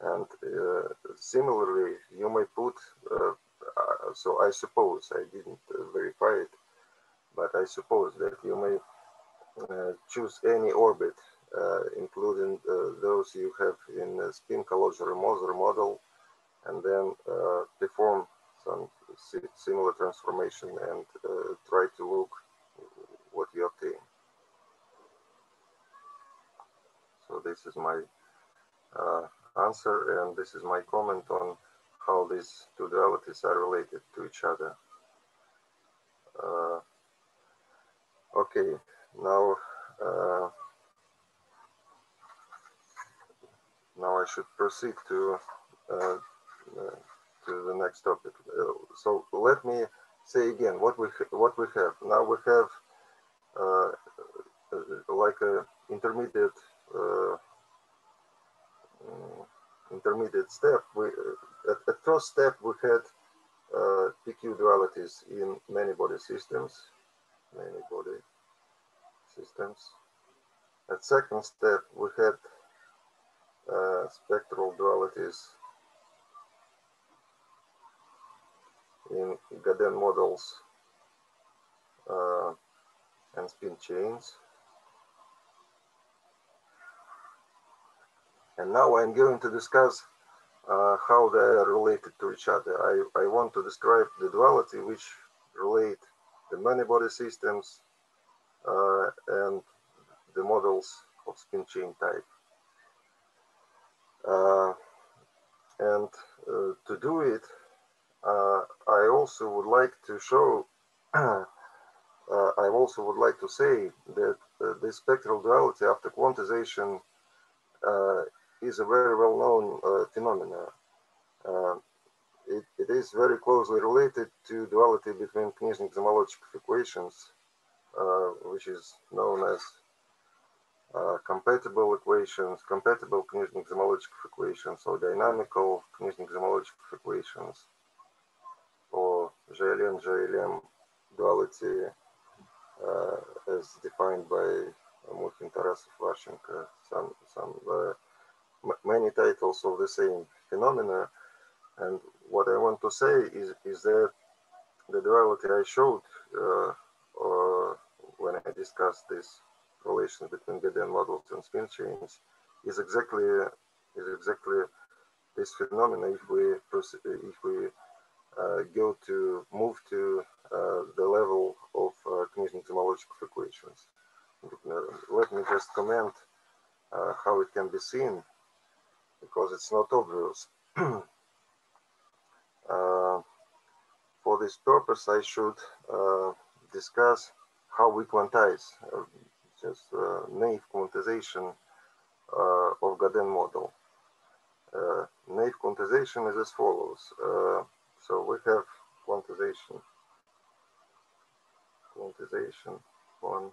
And uh, similarly, you may put, so I suppose, I didn't verify it, but I suppose that you may choose any orbit uh, including uh, those you have in the spin Calogero-Moser model, and then uh, perform some similar transformation and try to look what you obtain. So this is my uh, answer and this is my comment on how these two dualities are related to each other. Uh, okay, now uh, now I should proceed to uh, uh, to the next topic. Uh, so let me say again what we what we have now. We have uh, like a intermediate uh, intermediate step. We at, at, first step we had PQ dualities in many body systems, many body systems. At second step we had uh, spectral dualities in Gaudin models uh, and spin chains. And now I'm going to discuss uh, how they are related to each other. I, I want to describe the duality which relate the many body systems uh, and the models of spin chain type. Uh, and uh, to do it, uh, I also would like to show, *clears throat* I also would like to say that the spectral duality after quantization is a very well-known phenomenon. It, it is very closely related to duality between Knizhnik-Zamolodchikov equations, uh, which is known as compatible equations, compatible Knizhnik-Zamolodchikov equations, or dynamical Knizhnik-Zamolodchikov equations, or JLM JLM duality uh, as defined by Mukhin, Tarasov, Varchenko, some some uh, many titles of the same phenomena. And what I want to say is is that the duality I showed uh, when I discussed this relation between Gaudin models and spin chains is exactly is exactly this phenomenon if we if we uh, go to move to uh, the level of uh, Knizhnik-Zamolodchikov equations. Let me just comment uh, how it can be seen because it's not obvious. *clears throat* Uh, for this purpose, I should uh, discuss how we quantize just uh, naive quantization uh, of Gaudin model. Uh, naive quantization is as follows. So we have quantization, quantization, quantization.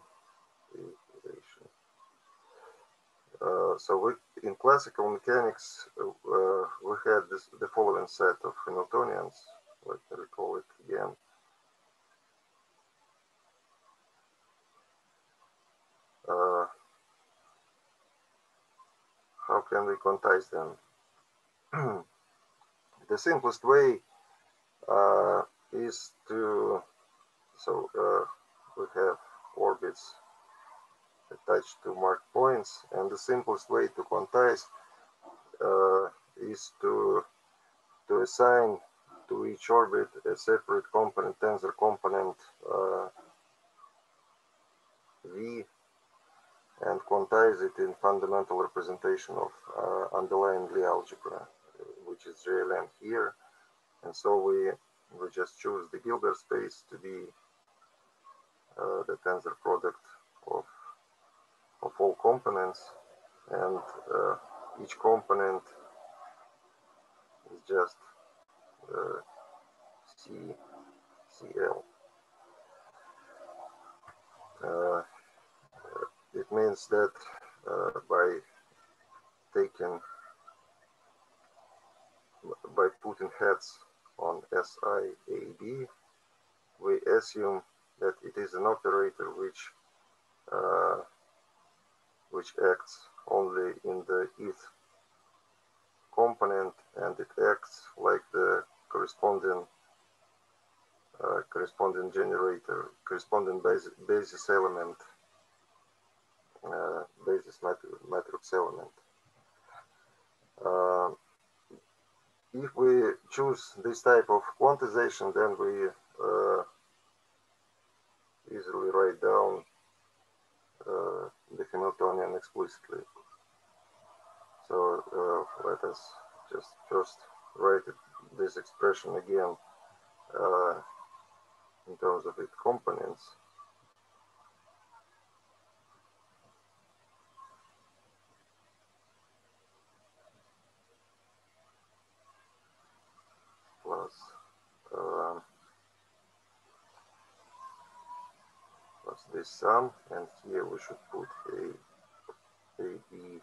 Uh, so we, in classical mechanics, uh, we had this, the following set of Hamiltonians. Let me recall it again. Uh, how can we quantize them? *clears throat* the simplest way uh, is to, so uh, we have orbits attached to marked points and the simplest way to quantize uh, is to, to assign to each orbit a separate component, tensor component uh, V and quantize it in fundamental representation of uh, underlying Lie algebra which is JLM here. And so we, we just choose the Hilbert space to be uh, the tensor product of, of all components. And uh, each component is just uh, C, CL. It means that uh, by taking by putting heads on SIAB, we assume that it is an operator which uh, which acts only in the ith component and it acts like the corresponding uh, corresponding generator, corresponding basis, basis element, matrix element. Uh, if we choose this type of quantization, then we uh, easily write down uh, the Hamiltonian explicitly. So let us just first write it, this expression again in terms of its components. plus uh, this sum and here we should put a a b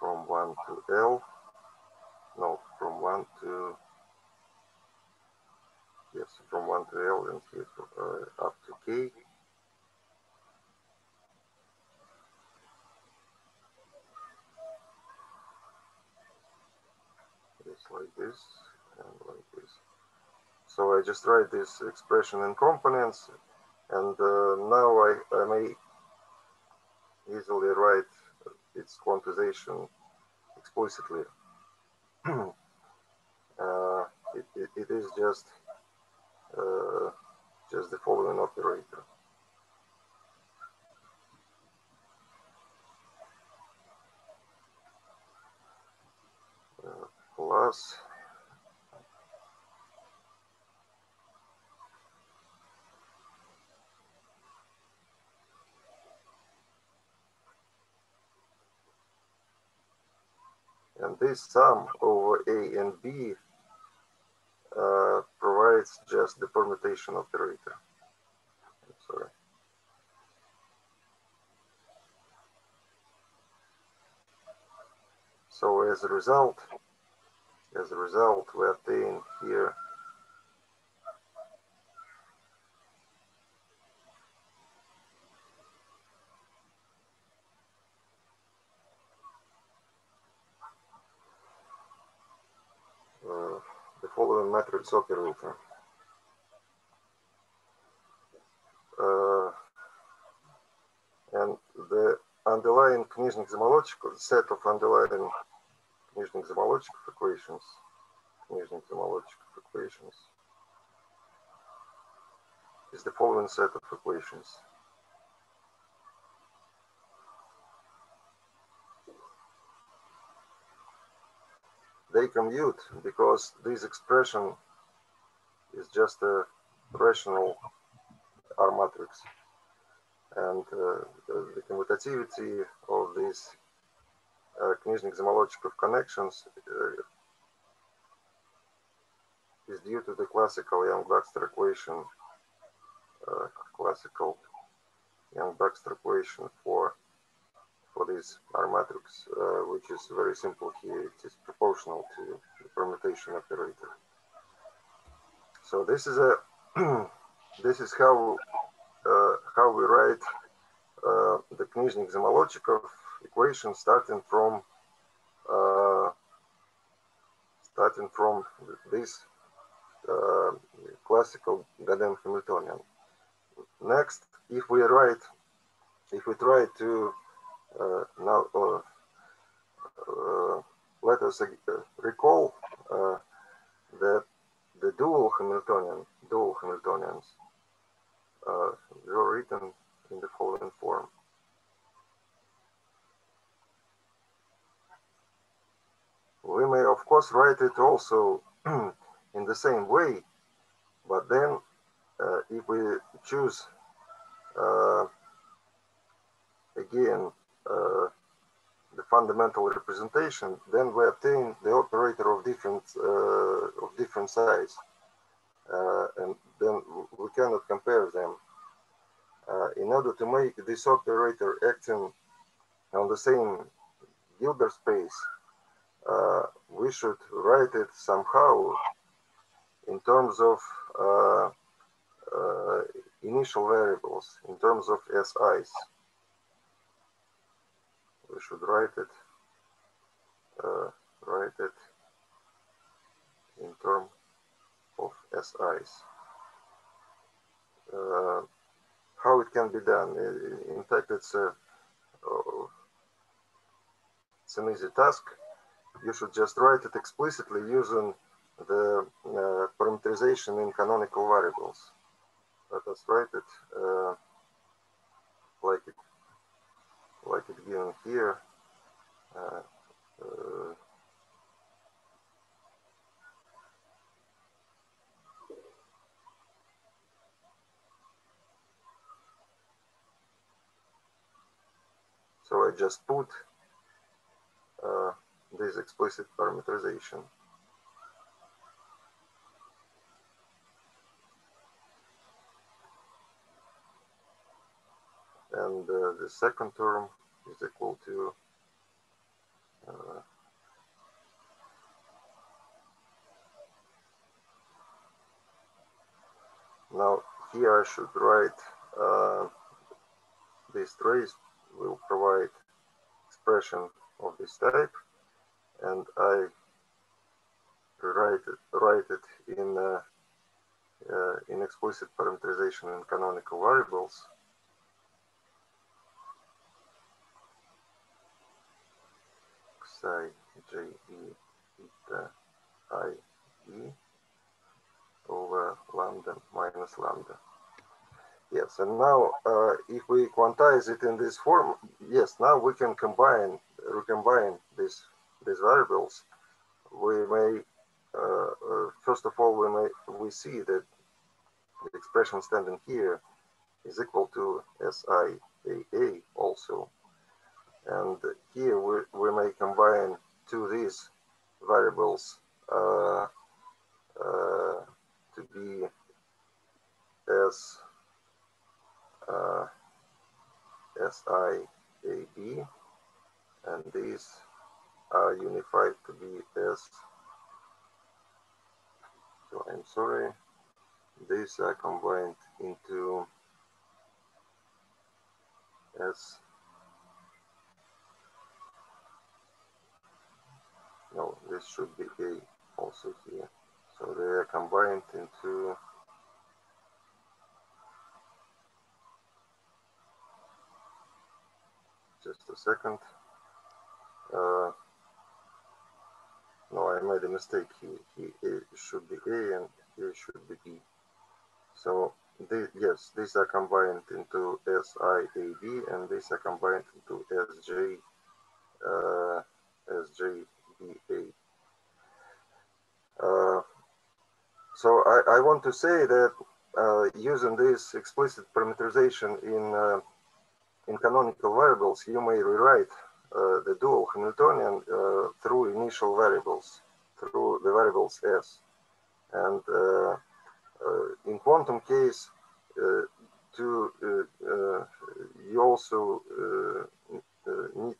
from 1 to l. No from 1 to yes from 1 to l and here uh, up to k. Just like this and like this. So I just write this expression in components and uh, now I, I may easily write its quantization explicitly. *clears throat* uh, it, it, it is just uh, just the following operator. Uh, plus And this sum over A and B uh, provides just the permutation operator. Sorry. So as a result, as a result, we obtain here following matrix operator. Uh, and the underlying Knizhnik-Zamolodchikov set of underlying Knizhnik-Zamolodchikov equations, Knizhnik-Zamolodchikov equations is the following set of equations. They commute because this expression is just a rational R matrix. And uh, the, the, commutativity of these uh, Knizhnik-Zamolodchikov connections uh, is due to the classical Yang-Baxter equation, uh, classical Yang-Baxter equation for for this R matrix, uh, which is very simple here. It is proportional to the permutation operator. So this is a *clears throat* this is how uh, how we write uh, the Knizhnik-Zamolodchikov equation starting from uh, starting from this uh, classical Gaudin Hamiltonian. Next, if we write, if we try to now uh, uh, let us recall that the dual Hamiltonian, dual Hamiltonians, were written in the following form. We may, of course, write it also *clears throat* in the same way, but then uh, if we choose uh, again uh, the fundamental representation, then we obtain the operator of different uh, of different size, uh, and then we cannot compare them. in order to make this operator acting on the same Hilbert space, uh, we should write it somehow in terms of uh, uh, initial variables, in terms of SIs we should write it uh, write it in terms of SIs. Uh, how it can be done? In fact, it's a uh, it's an easy task. You should just write it explicitly using the uh, parameterization in canonical variables. Let us write it uh, like it like it's given here. Uh, uh, so I just put uh, this explicit parameterization. And uh, the second term is equal to uh, now here I should write uh, this trace will provide expression of this type. And I write it, write it in uh, uh, in explicit parameterization in canonical variables psi j e eta i e over lambda minus lambda. Yes, and now uh, if we quantize it in this form, yes, now we can combine, recombine these these variables. We may, uh, uh, first of all, we may we see that the expression standing here is equal to SIAA also. And here we, we may combine to these variables uh, uh, to be as uh, SIAB and these are unified to be as so I'm sorry. These are combined into as no this should be a also here. So they are combined into just a second. Uh, no I made a mistake. Here, here should be A and here should be B. So they, yes these are combined into SIAB and these are combined into SJ uh, SJ uh, so I, I, want to say that uh, using this explicit parameterization in uh, in canonical variables, you may rewrite uh, the dual Hamiltonian uh, through initial variables, through the variables s. And in quantum case, to you also need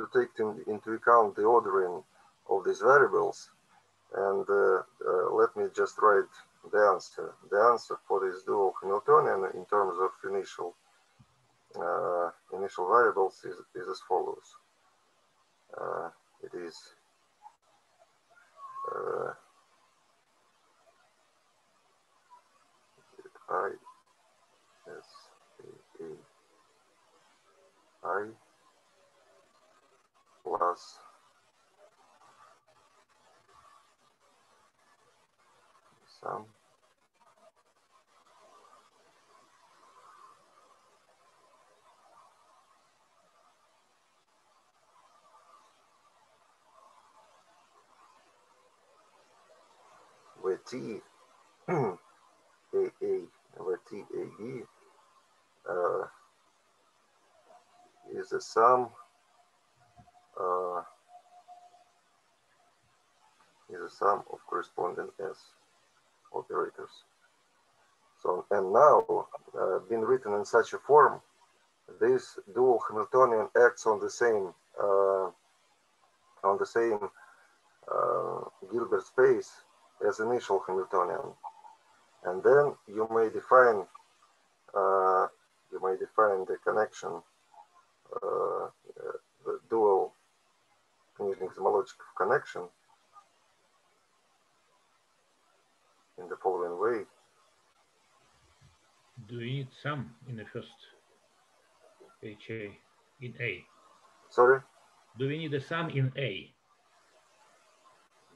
to take in, into account the ordering of these variables. And let me just write the answer. The answer for this dual Hamiltonian in terms of initial uh, initial variables is, is as follows. Uh, it is uh, I S A A I plus some where T. *clears throat* A A where T A E uh, is the sum uh, is the sum of corresponding S operators. So and now uh, been written in such a form, this dual Hamiltonian acts on the same uh, on the same uh, Hilbert space as initial Hamiltonian. And then you may define uh, you may define the connection, uh, the dual Knizhnik-Zamolodchikov connection in the following way. Do we need some in the first HA in A? Sorry? Do we need a sum in A?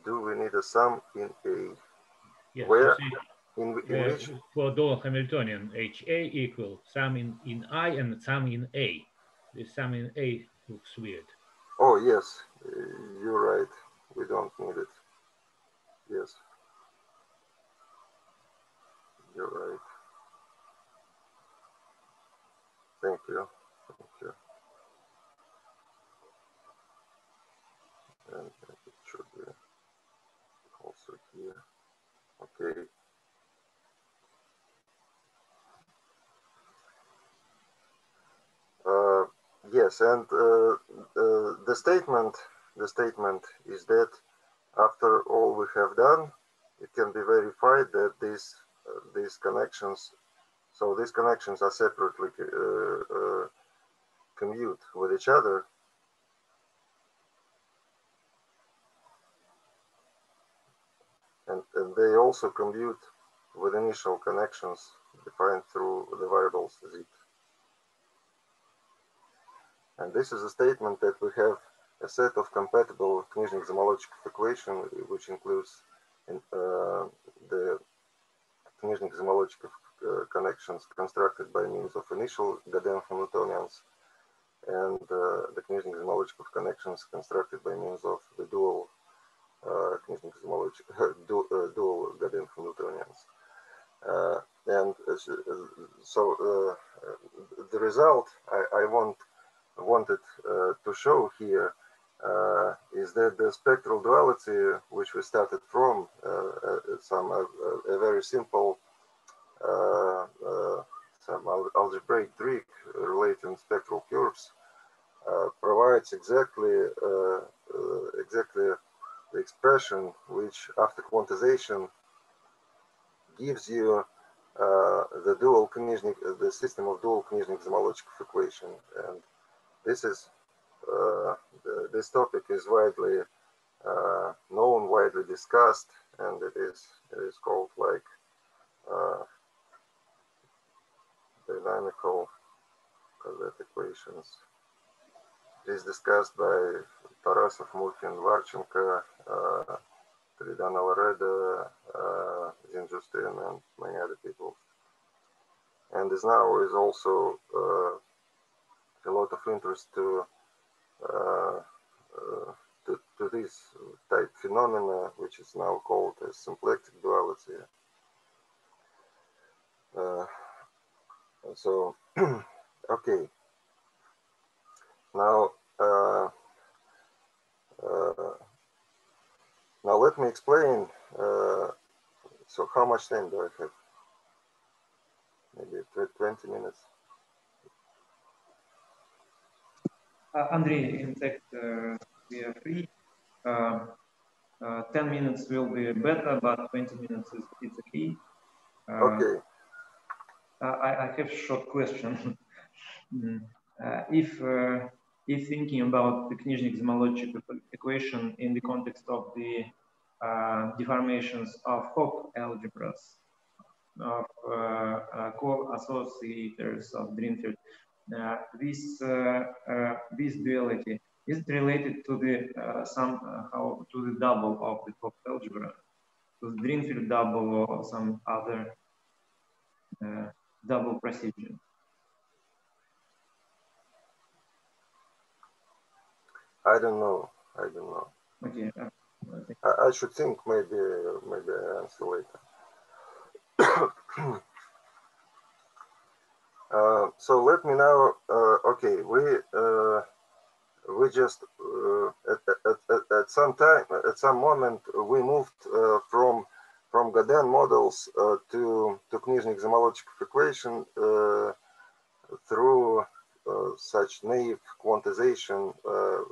do we need a sum in A? Yes, Where? In, in uh, which? for dual Hamiltonian, HA equal sum in, in I and sum in A. The sum in A looks weird. Oh, yes, you're right. We don't need it. Yes. You're right. Thank you. Thank you. And it should be also here. Okay. Uh, yes, and uh, uh, the statement, the statement is that after all we have done, it can be verified that these uh, these connections, so these connections are separately uh, uh, commute with each other. And, and they also commute with initial connections defined through the variables z. And this is a statement that we have a set of compatible Knizhnik-Zamolodchikov equation, which includes in, uh, the Knizhnik-Zamolodchikov uh, connections constructed by means of initial Gaudin Hamiltonians and uh, the Knizhnik-Zamolodchikov connections constructed by means of the dual uh, Knizhnik-Zamolodchikov dual, uh, dual Gaudin Hamiltonians. Uh, and uh, so the result I, I want wanted uh, to show here uh, is that the spectral duality, which we started from, uh, some a very simple some algebraic trick relating spectral curves, provides exactly exactly the expression which, after quantization, gives you uh, the dual Knizhnik, the system of dual Knizhnik-Zamolodchikov equation. And this is uh, the, this topic is widely uh, known, widely discussed, and it is it is called like uh, dynamical Coset equations. It is discussed by Tarasov, Mukhin, Varchenko, uh, Toledano Laredo, uh, and many other people. And is now is also uh, a lot of interest to, uh, uh, to, to this type phenomena, which is now called a symplectic duality. Uh, so, *clears throat* okay. Now, uh, uh, now let me explain. Uh, so how much time do I have? Maybe 20 minutes. Uh, Andrei, in fact, uh, we are free. Uh, uh, 10 minutes will be better, but 20 minutes is okay. Uh, okay. I, I have a short question. *laughs* Mm, if if thinking about the Knizhnik-Zamolodchik equation in the context of the uh, deformations of Hopf algebras, of uh, uh, co-associators of Drinfeld, uh, this uh, uh, this duality is related to the some how to the double of the Hopf algebra, to the Drinfeld double or some other double procedure. I don't know. I don't know. Okay. Uh, I, I, should think maybe maybe I answer later. *clears throat* uh, so let me now. Uh, okay, we uh, we just uh, at, at, at, at, some time at some moment we moved uh, from from Gaudin models to to Knizhnik-Zamolodchik equation through uh, such naive quantization uh,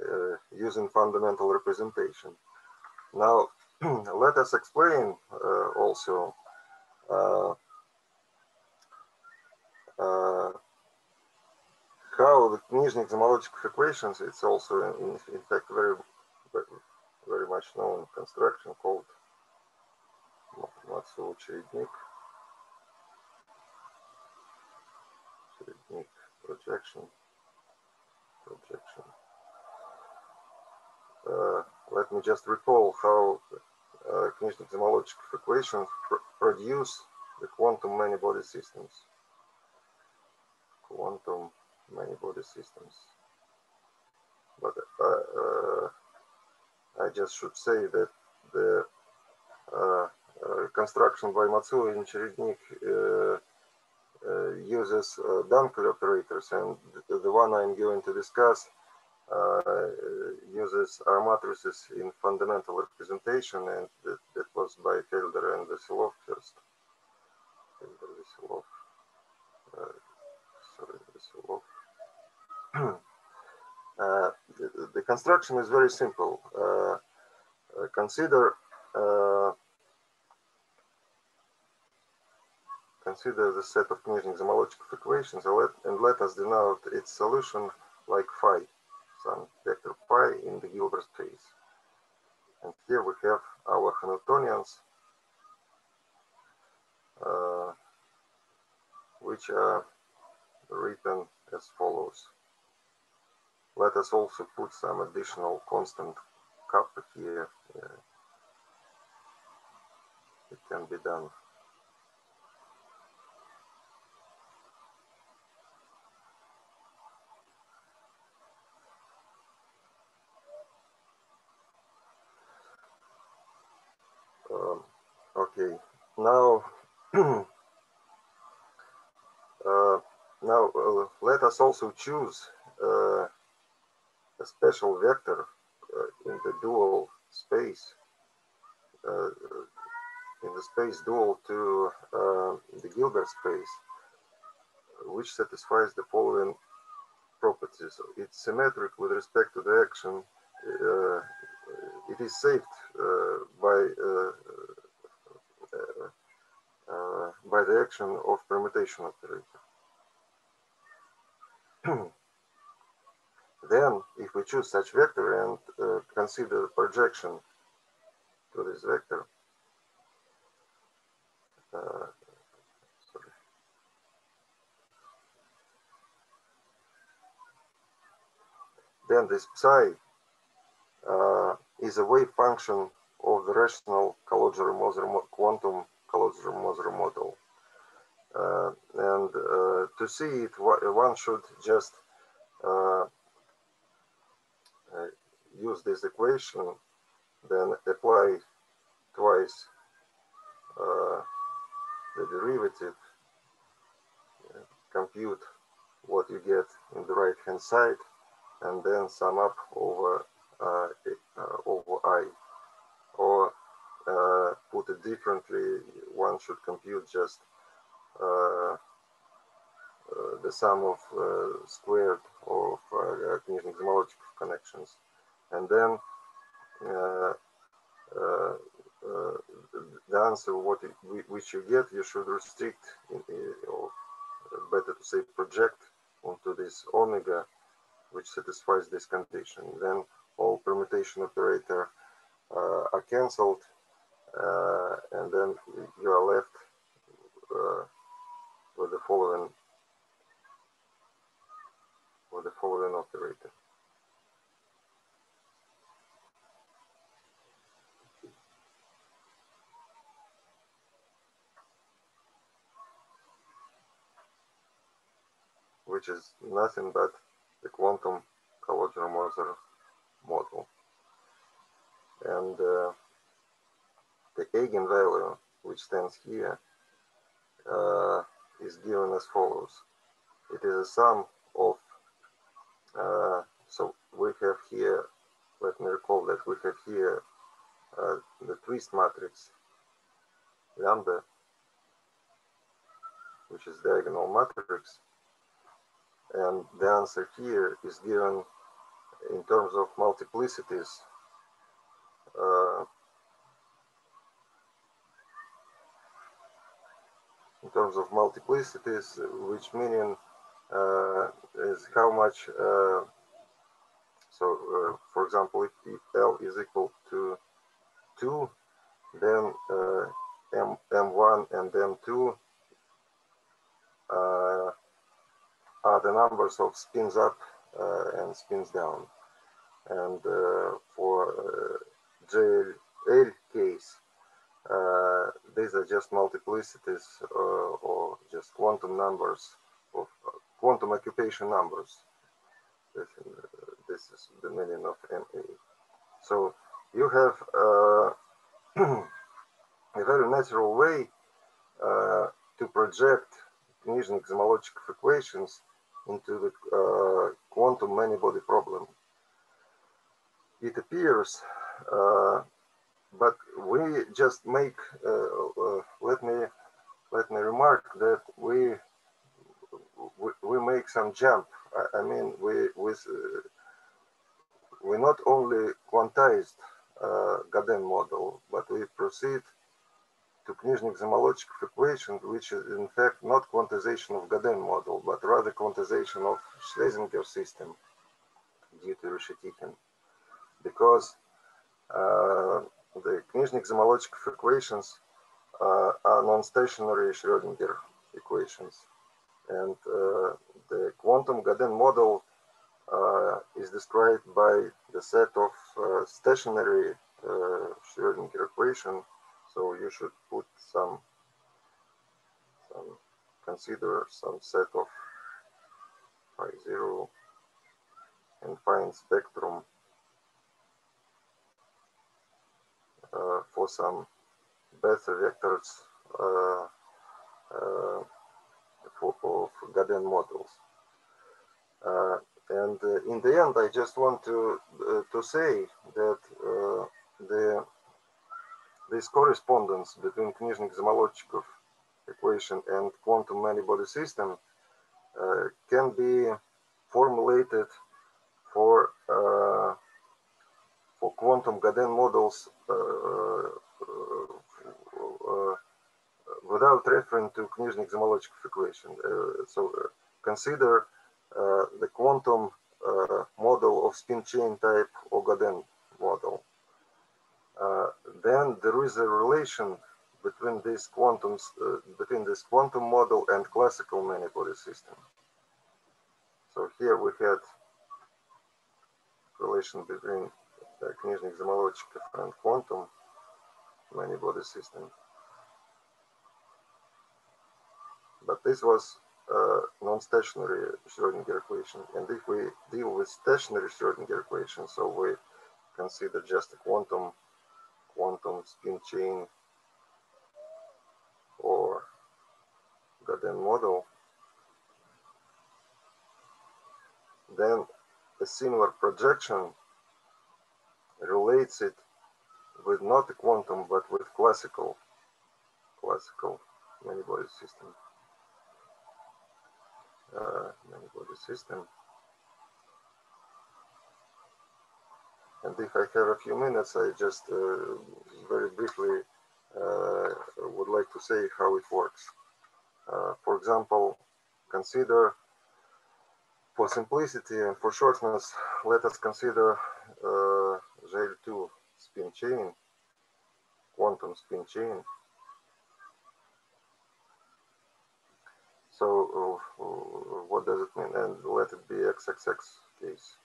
uh, using fundamental representation. Now, *clears throat* let us explain also how the Knizhnik-Zamolodchik equations, it's also in, in fact very, very much known construction called Matsuo-Cherednik. projection, projection. Uh, let me just recall how uh, Knizhnik equations pr produce the quantum many-body systems. Quantum many-body systems. But uh, uh, I just should say that the uh, uh, construction by Matsuo and Cherednik uh, uses uh, Dunkl operators, and the, the, one I'm going to discuss uh, uses R matrices in fundamental representation, and that, that was by Felder and Veselov first. Felder, Veselov. sorry, *clears throat* Uh, the, the, construction is very simple. Uh, uh, consider Consider the set of Knizhnik-Zamolodchikov equations and let, and let us denote its solution like phi, some vector phi in the Hilbert space. And here we have our Hamiltonians, uh, which are written as follows. Let us also put some additional constant kappa here. It can be done. Um, okay, now, *clears throat* now uh, let us also choose uh, a special vector uh, in the dual space, uh, in the space dual to uh, the Hilbert space, which satisfies the following properties. It's symmetric with respect to the action. it is saved by uh, by the action of permutation operator. *clears throat* then, if we choose such vector and uh, consider the projection to this vector, uh, then this psi uh, is a wave function of the rational Calogero-Moser quantum Calogero-Moser model. Uh, and uh, to see it, one should just uh, use this equation, then apply twice the derivative, compute what you get in the right hand side and then sum up over uh, over i. Or uh, put it differently one should compute just the sum of uh, squared of uh, Knizhnik connections. And then the answer what it, which you get, you should restrict, in, or better to say project onto this omega, which satisfies this condition. Then all permutation operator uh, are cancelled, uh, and then you are left uh, with the following for the following operator. which is nothing but the quantum Calogero-Moser model. And uh, the eigenvalue, which stands here, uh, is given as follows. It is a sum of uh, so we have here, let me recall that we have here uh, the twist matrix lambda, which is diagonal matrix. And the answer here is given in terms of multiplicities. Uh, terms of multiplicities, which meaning uh, is how much, uh, so uh, for example, if, L is equal to 2, then M, M1 and M2 are the numbers of spins up and spins down. And for JL case, uh, these are just multiplicities uh, or just quantum numbers of quantum occupation numbers. This, this is the meaning of MA. So you have uh, *clears throat* a very natural way uh, to project Knizhnik Zamolodchikov equations into the uh, quantum many-body problem. It appears, uh, but we just make, uh, uh, let me let me remark that we we, we make some jump. I, I mean, we with uh, we not only quantized uh, Gaudin model, but we proceed to Knizhnik-Zamolodchikov equation, which is in fact not quantization of Gaudin model, but rather quantization of Schlesinger system due to Reshetikhin. Because uh, the Knizhnik-Zamolodchikov equations uh, are non-stationary Schrödinger equations. And uh, the quantum Gaudin model uh, is described by the set of uh, stationary Schrödinger equation. So you should put some, some consider some set of phi zero and find spectrum uh, for some Bethe vectors uh, uh, for, of Gaudin models. Uh, and uh, in the end, I just want to uh, to say that the this correspondence between Knizhnik-Zamolodchikov equation and quantum many-body system uh, can be formulated for uh, for quantum Gaudin models uh, without referring to Knizhnik-Zamolodchikov equation. Uh, so uh, consider uh, the quantum model of spin chain type or Ogaden model. then there is a relation between this quantum between this quantum model and classical many-body system. So here we had relation between uh, Knizhnik-Zamolodchikov and quantum many-body system. But this was uh, non-stationary Schrodinger equation. And if we deal with stationary Schrodinger equation, so we consider just a quantum, quantum spin chain or Gaudin model, then a similar projection relates it with not a quantum but with classical classical many body system. Uh, many body system. And if I have a few minutes I just uh, very briefly uh, would like to say how it works. Uh, for example consider for simplicity and for shortness, let us consider uh, GL2 spin chain, quantum spin chain. So uh, what does it mean? And let it be XXX case.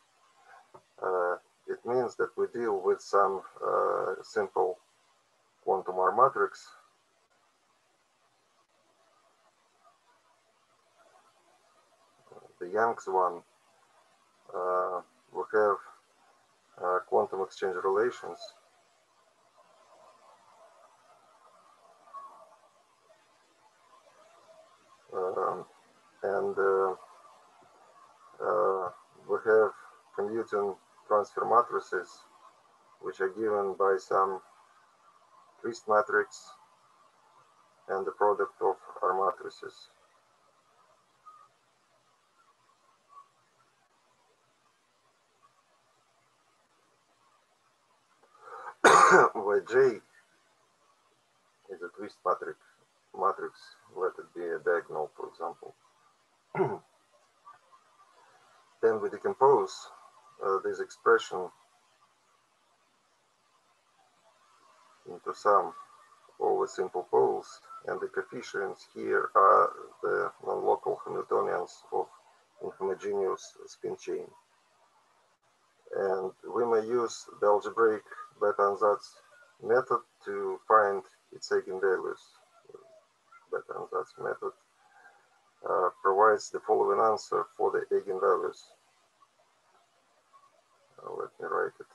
Uh, it means that we deal with some uh, simple quantum R matrix the Yang's one, uh, we have uh, quantum exchange relations. Um, and uh, uh, we have commuting transfer matrices, which are given by some twist matrix and the product of our matrices. Where J is a twist matrix, matrix, let it be a diagonal, for example. *clears throat* then we decompose uh, this expression into some over simple poles, and the coefficients here are the non-local Hamiltonians of inhomogeneous spin chain. And we may use the algebraic Bethe-Ansatz method to find its eigenvalues. Bethe-Ansatz method uh, provides the following answer for the eigenvalues. Uh, let me write it.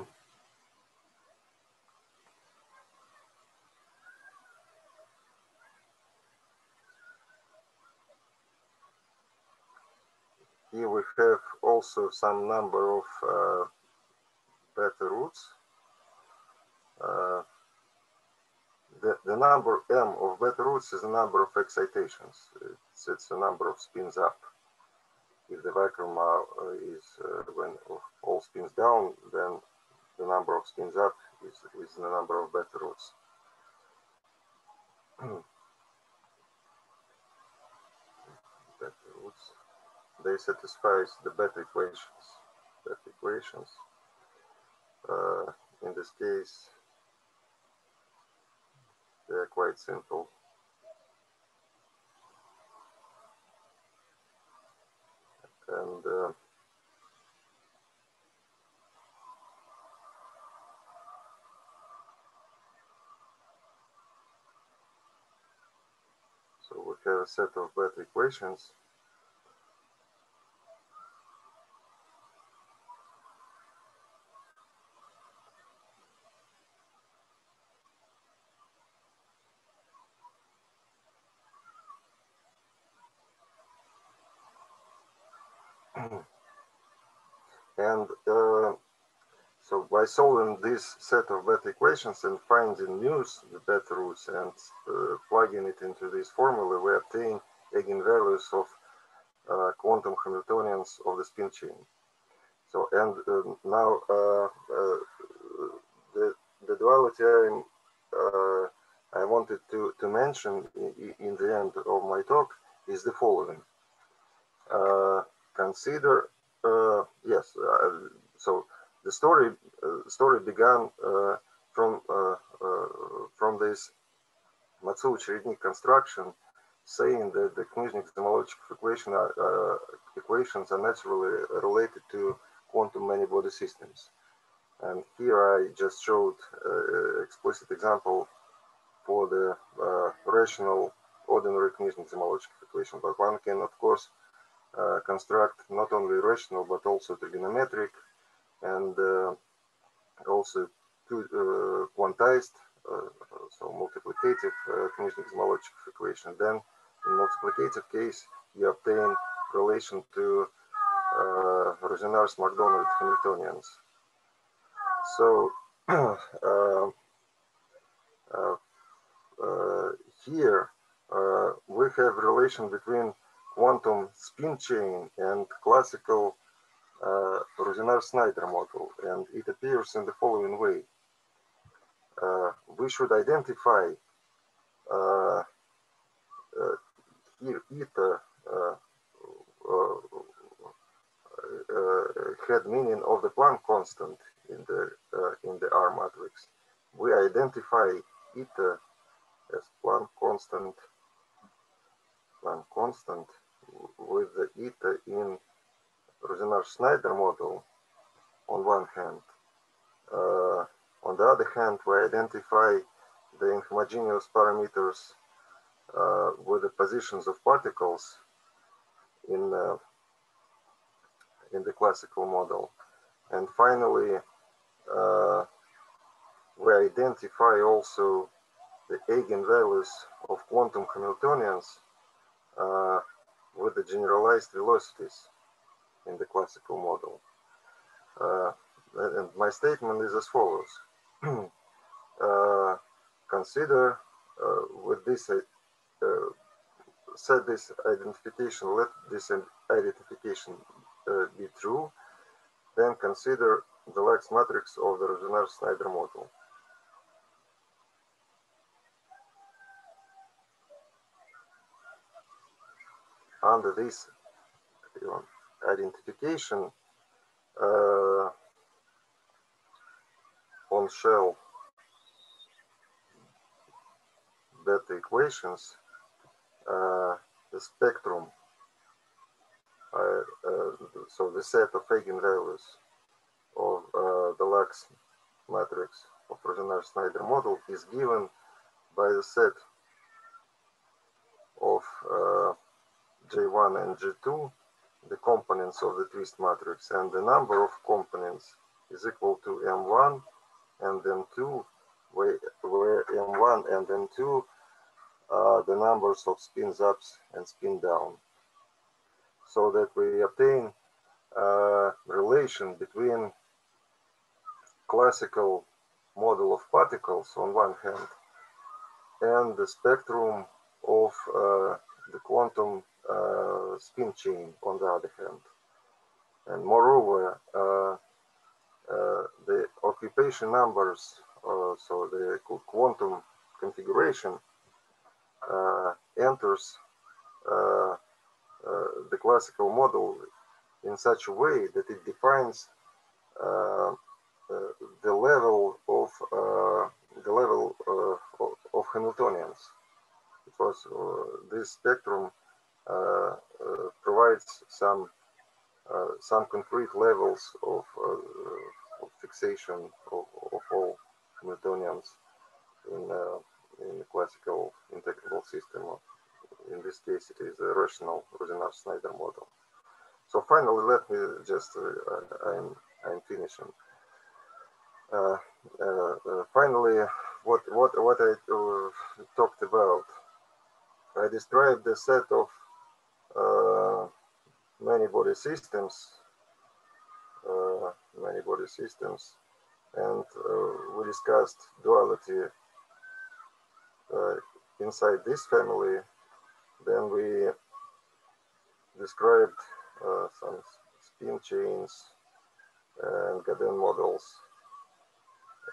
*coughs* *coughs* *coughs* Here we have also some number of uh, Bethe roots. Uh, the, the number m of Bethe roots is the number of excitations. It's, it's the number of spins up. If the vacuum uh, is uh, when all spins down, then the number of spins up is, is the number of Bethe roots. *clears throat* Bethe roots they satisfy the Bethe equations. Bethe equations. Uh, in this case, they are quite simple. And uh, so we have a set of Bethe equations and uh, so by solving this set of Bethe equations and finding news, the Bethe roots, and uh, plugging it into this formula, we obtain eigenvalues of uh, quantum Hamiltonians of the spin chain. So, and uh, now uh, uh, the, the duality I'm, I wanted to, to mention in, in, the end of my talk is the following. consider uh, yes. Uh, so the story uh, story began from from this Matsuo-Cherednik construction, saying that the Knizhnik-Zamolodchikov equation equations are naturally related to quantum many-body systems. And here I just showed uh, explicit example for the uh, rational ordinary Knizhnik-Zamolodchikov equation. But one can, of course, uh, construct not only rational but also trigonometric and uh, also two, uh, quantized so multiplicative uh, Knizhnik-Zamolodchikov equation. Then in multiplicative case, you obtain relation to uh, Ruijsenaars MacDonald Hamiltonians. So *clears throat* uh, uh, uh, here uh, we have relation between quantum spin chain and classical uh, Ruijsenaars-Schneider model, and it appears in the following way. Uh, we should identify uh, uh here eta uh, uh, head meaning of the Planck constant in the in the R matrix. We identify eta as Planck constant Planck constant with the eta in Ruijsenaars-Schneider model on one hand. Uh, on the other hand, we identify the inhomogeneous parameters uh, with the positions of particles in, uh, in the classical model. And finally, uh, we identify also the eigenvalues of quantum Hamiltonians uh, with the generalized velocities in the classical model. Uh, and my statement is as follows. *clears throat* uh, consider uh, with this, uh, set this identification, let this identification uh, be true, then consider the Lax matrix of the Ruijsenaars-Schneider model. Under this identification uh, on shell Bethe equations, uh, the spectrum, uh, so the set of eigenvalues of the Lax matrix of Ruijsenaars-Schneider model is given by the set of uh, J1 and J2 the components of the twist matrix and the number of components is equal to M1 and M2 where, where M1 and M2 are the numbers of spins ups and spin down. So that we obtain a relation between classical model of particles on one hand and the spectrum of uh, the quantum uh, spin chain on the other hand. And moreover, uh, uh, the occupation numbers, so the quantum configuration enters the classical model in such a way that it defines uh, uh, the level of uh, the level of, Hamiltonians because this spectrum uh, uh, provides some uh, some concrete levels of, of fixation of, of, all Hamiltonians in, in the classical integrable system. In this case, it is a rational Ruijsenaars-Schneider model. So finally, let me just, uh, I'm, I'm finishing. Uh, uh, finally, what, what, what I talked about, I described the set of uh, many body systems, uh, many body systems, and uh, we discussed duality inside this family. Then we described some spin chains and Gaudin models.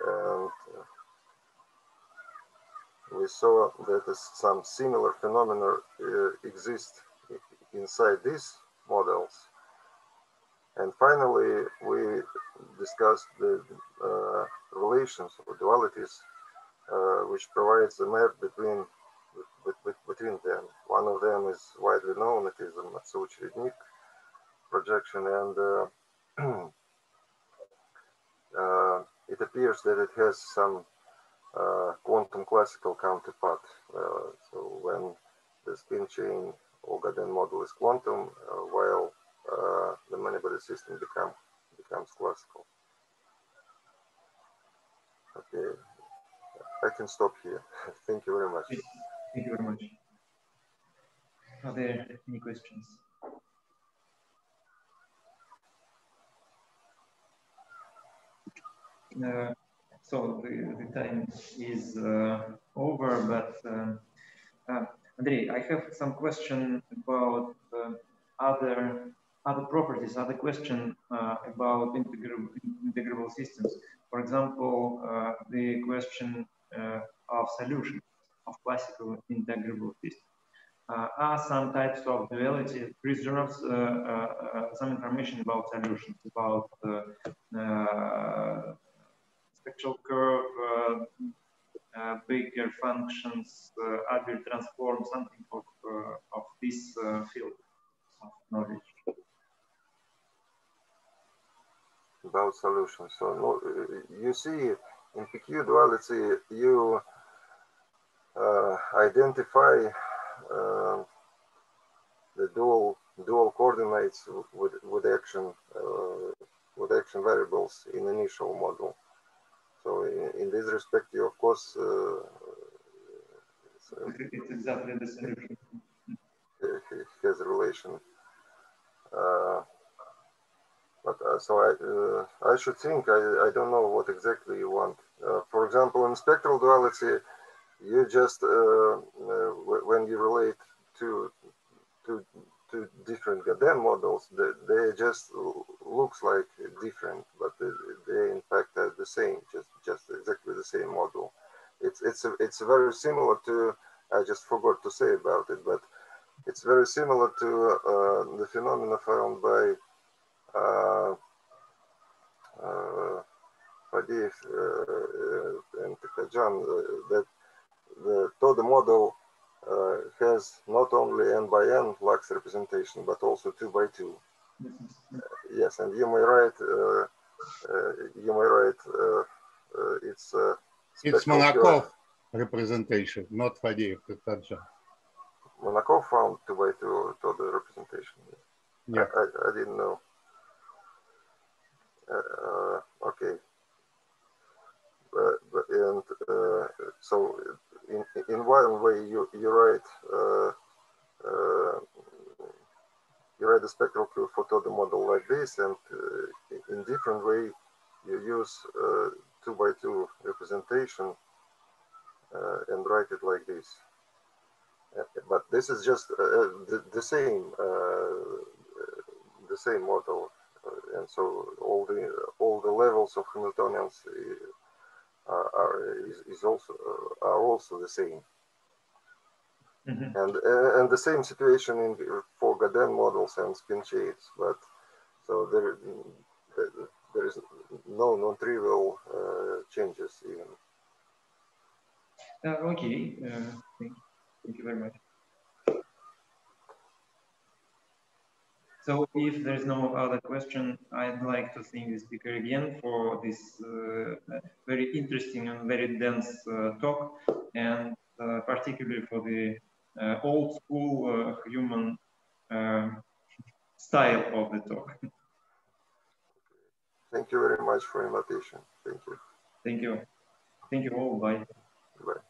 And we saw that some similar phenomena uh, exist inside these models. And finally, we discussed the uh, relations or dualities uh, which provides a map between between them. One of them is widely known, it is the Matsuo-Cherednik projection, and uh, *clears throat* uh, it appears that it has some uh, quantum classical counterpart. Uh, so when the spin chain Gaudin model is quantum, while uh, the many-body system become, becomes classical. Okay. I can stop here. *laughs* Thank you very much. Thank you very much. Are there any questions? Uh, so the, the time is uh, over, but um, uh, Andrei, I have some question about uh, other other properties, other question uh, about integrable, integrable systems. For example, uh, the question uh, of solution of classical integrable systems. Uh, are some types of duality preserves uh, some information about solutions, about spectral curve, Baker functions, uh, transform, something of, of this field of knowledge. About solutions. So no, you see in PQ duality, you uh, identify uh, the dual dual coordinates with with action uh, with action variables in initial model. So in, in this respect, you of course uh, it's exactly the solution. Has a relation. Uh, but uh, so I uh, I should think I I don't know what exactly you want. Uh, for example, in spectral duality, you just uh, uh, when you relate to to to different Gaudin models, they, they just looks like different, but they, they in fact are the same, just just exactly the same model. It's it's a, it's very similar to I just forgot to say about it, but it's very similar to uh, the phenomena found by uh, uh, Faddeev uh, and Takhtajan that the model uh, has not only n by n Lax representation, but also two by two. Uh, yes, and you may write, uh, uh you may write, uh, uh, it's it's Manakov representation, not Faddeev Takhtajan. Manakov found two by two Toda representation. Yeah, I, I, I didn't know. okay. But, but, and so in, in one way you, you write uh, uh, you write the spectral for the model like this and uh, in different way you use uh, two by two representation uh, and write it like this. Uh, but this is just the, the, same the same model and so all the all the levels of Hamiltonians are, is, is, also uh, are also the same. Mm -hmm. And uh, and the same situation in for Gaudin models and spin chains, but so there there is no non-trivial uh, changes even. Uh, okay, uh, thank, thank you very much. So if there's no other question, I'd like to thank the speaker again for this uh, very interesting and very dense uh, talk, and uh, particularly for the uh, old school uh, human um, style of the talk. *laughs* Thank you very much for invitation. Thank you. Thank you. Thank you all. Bye. Bye.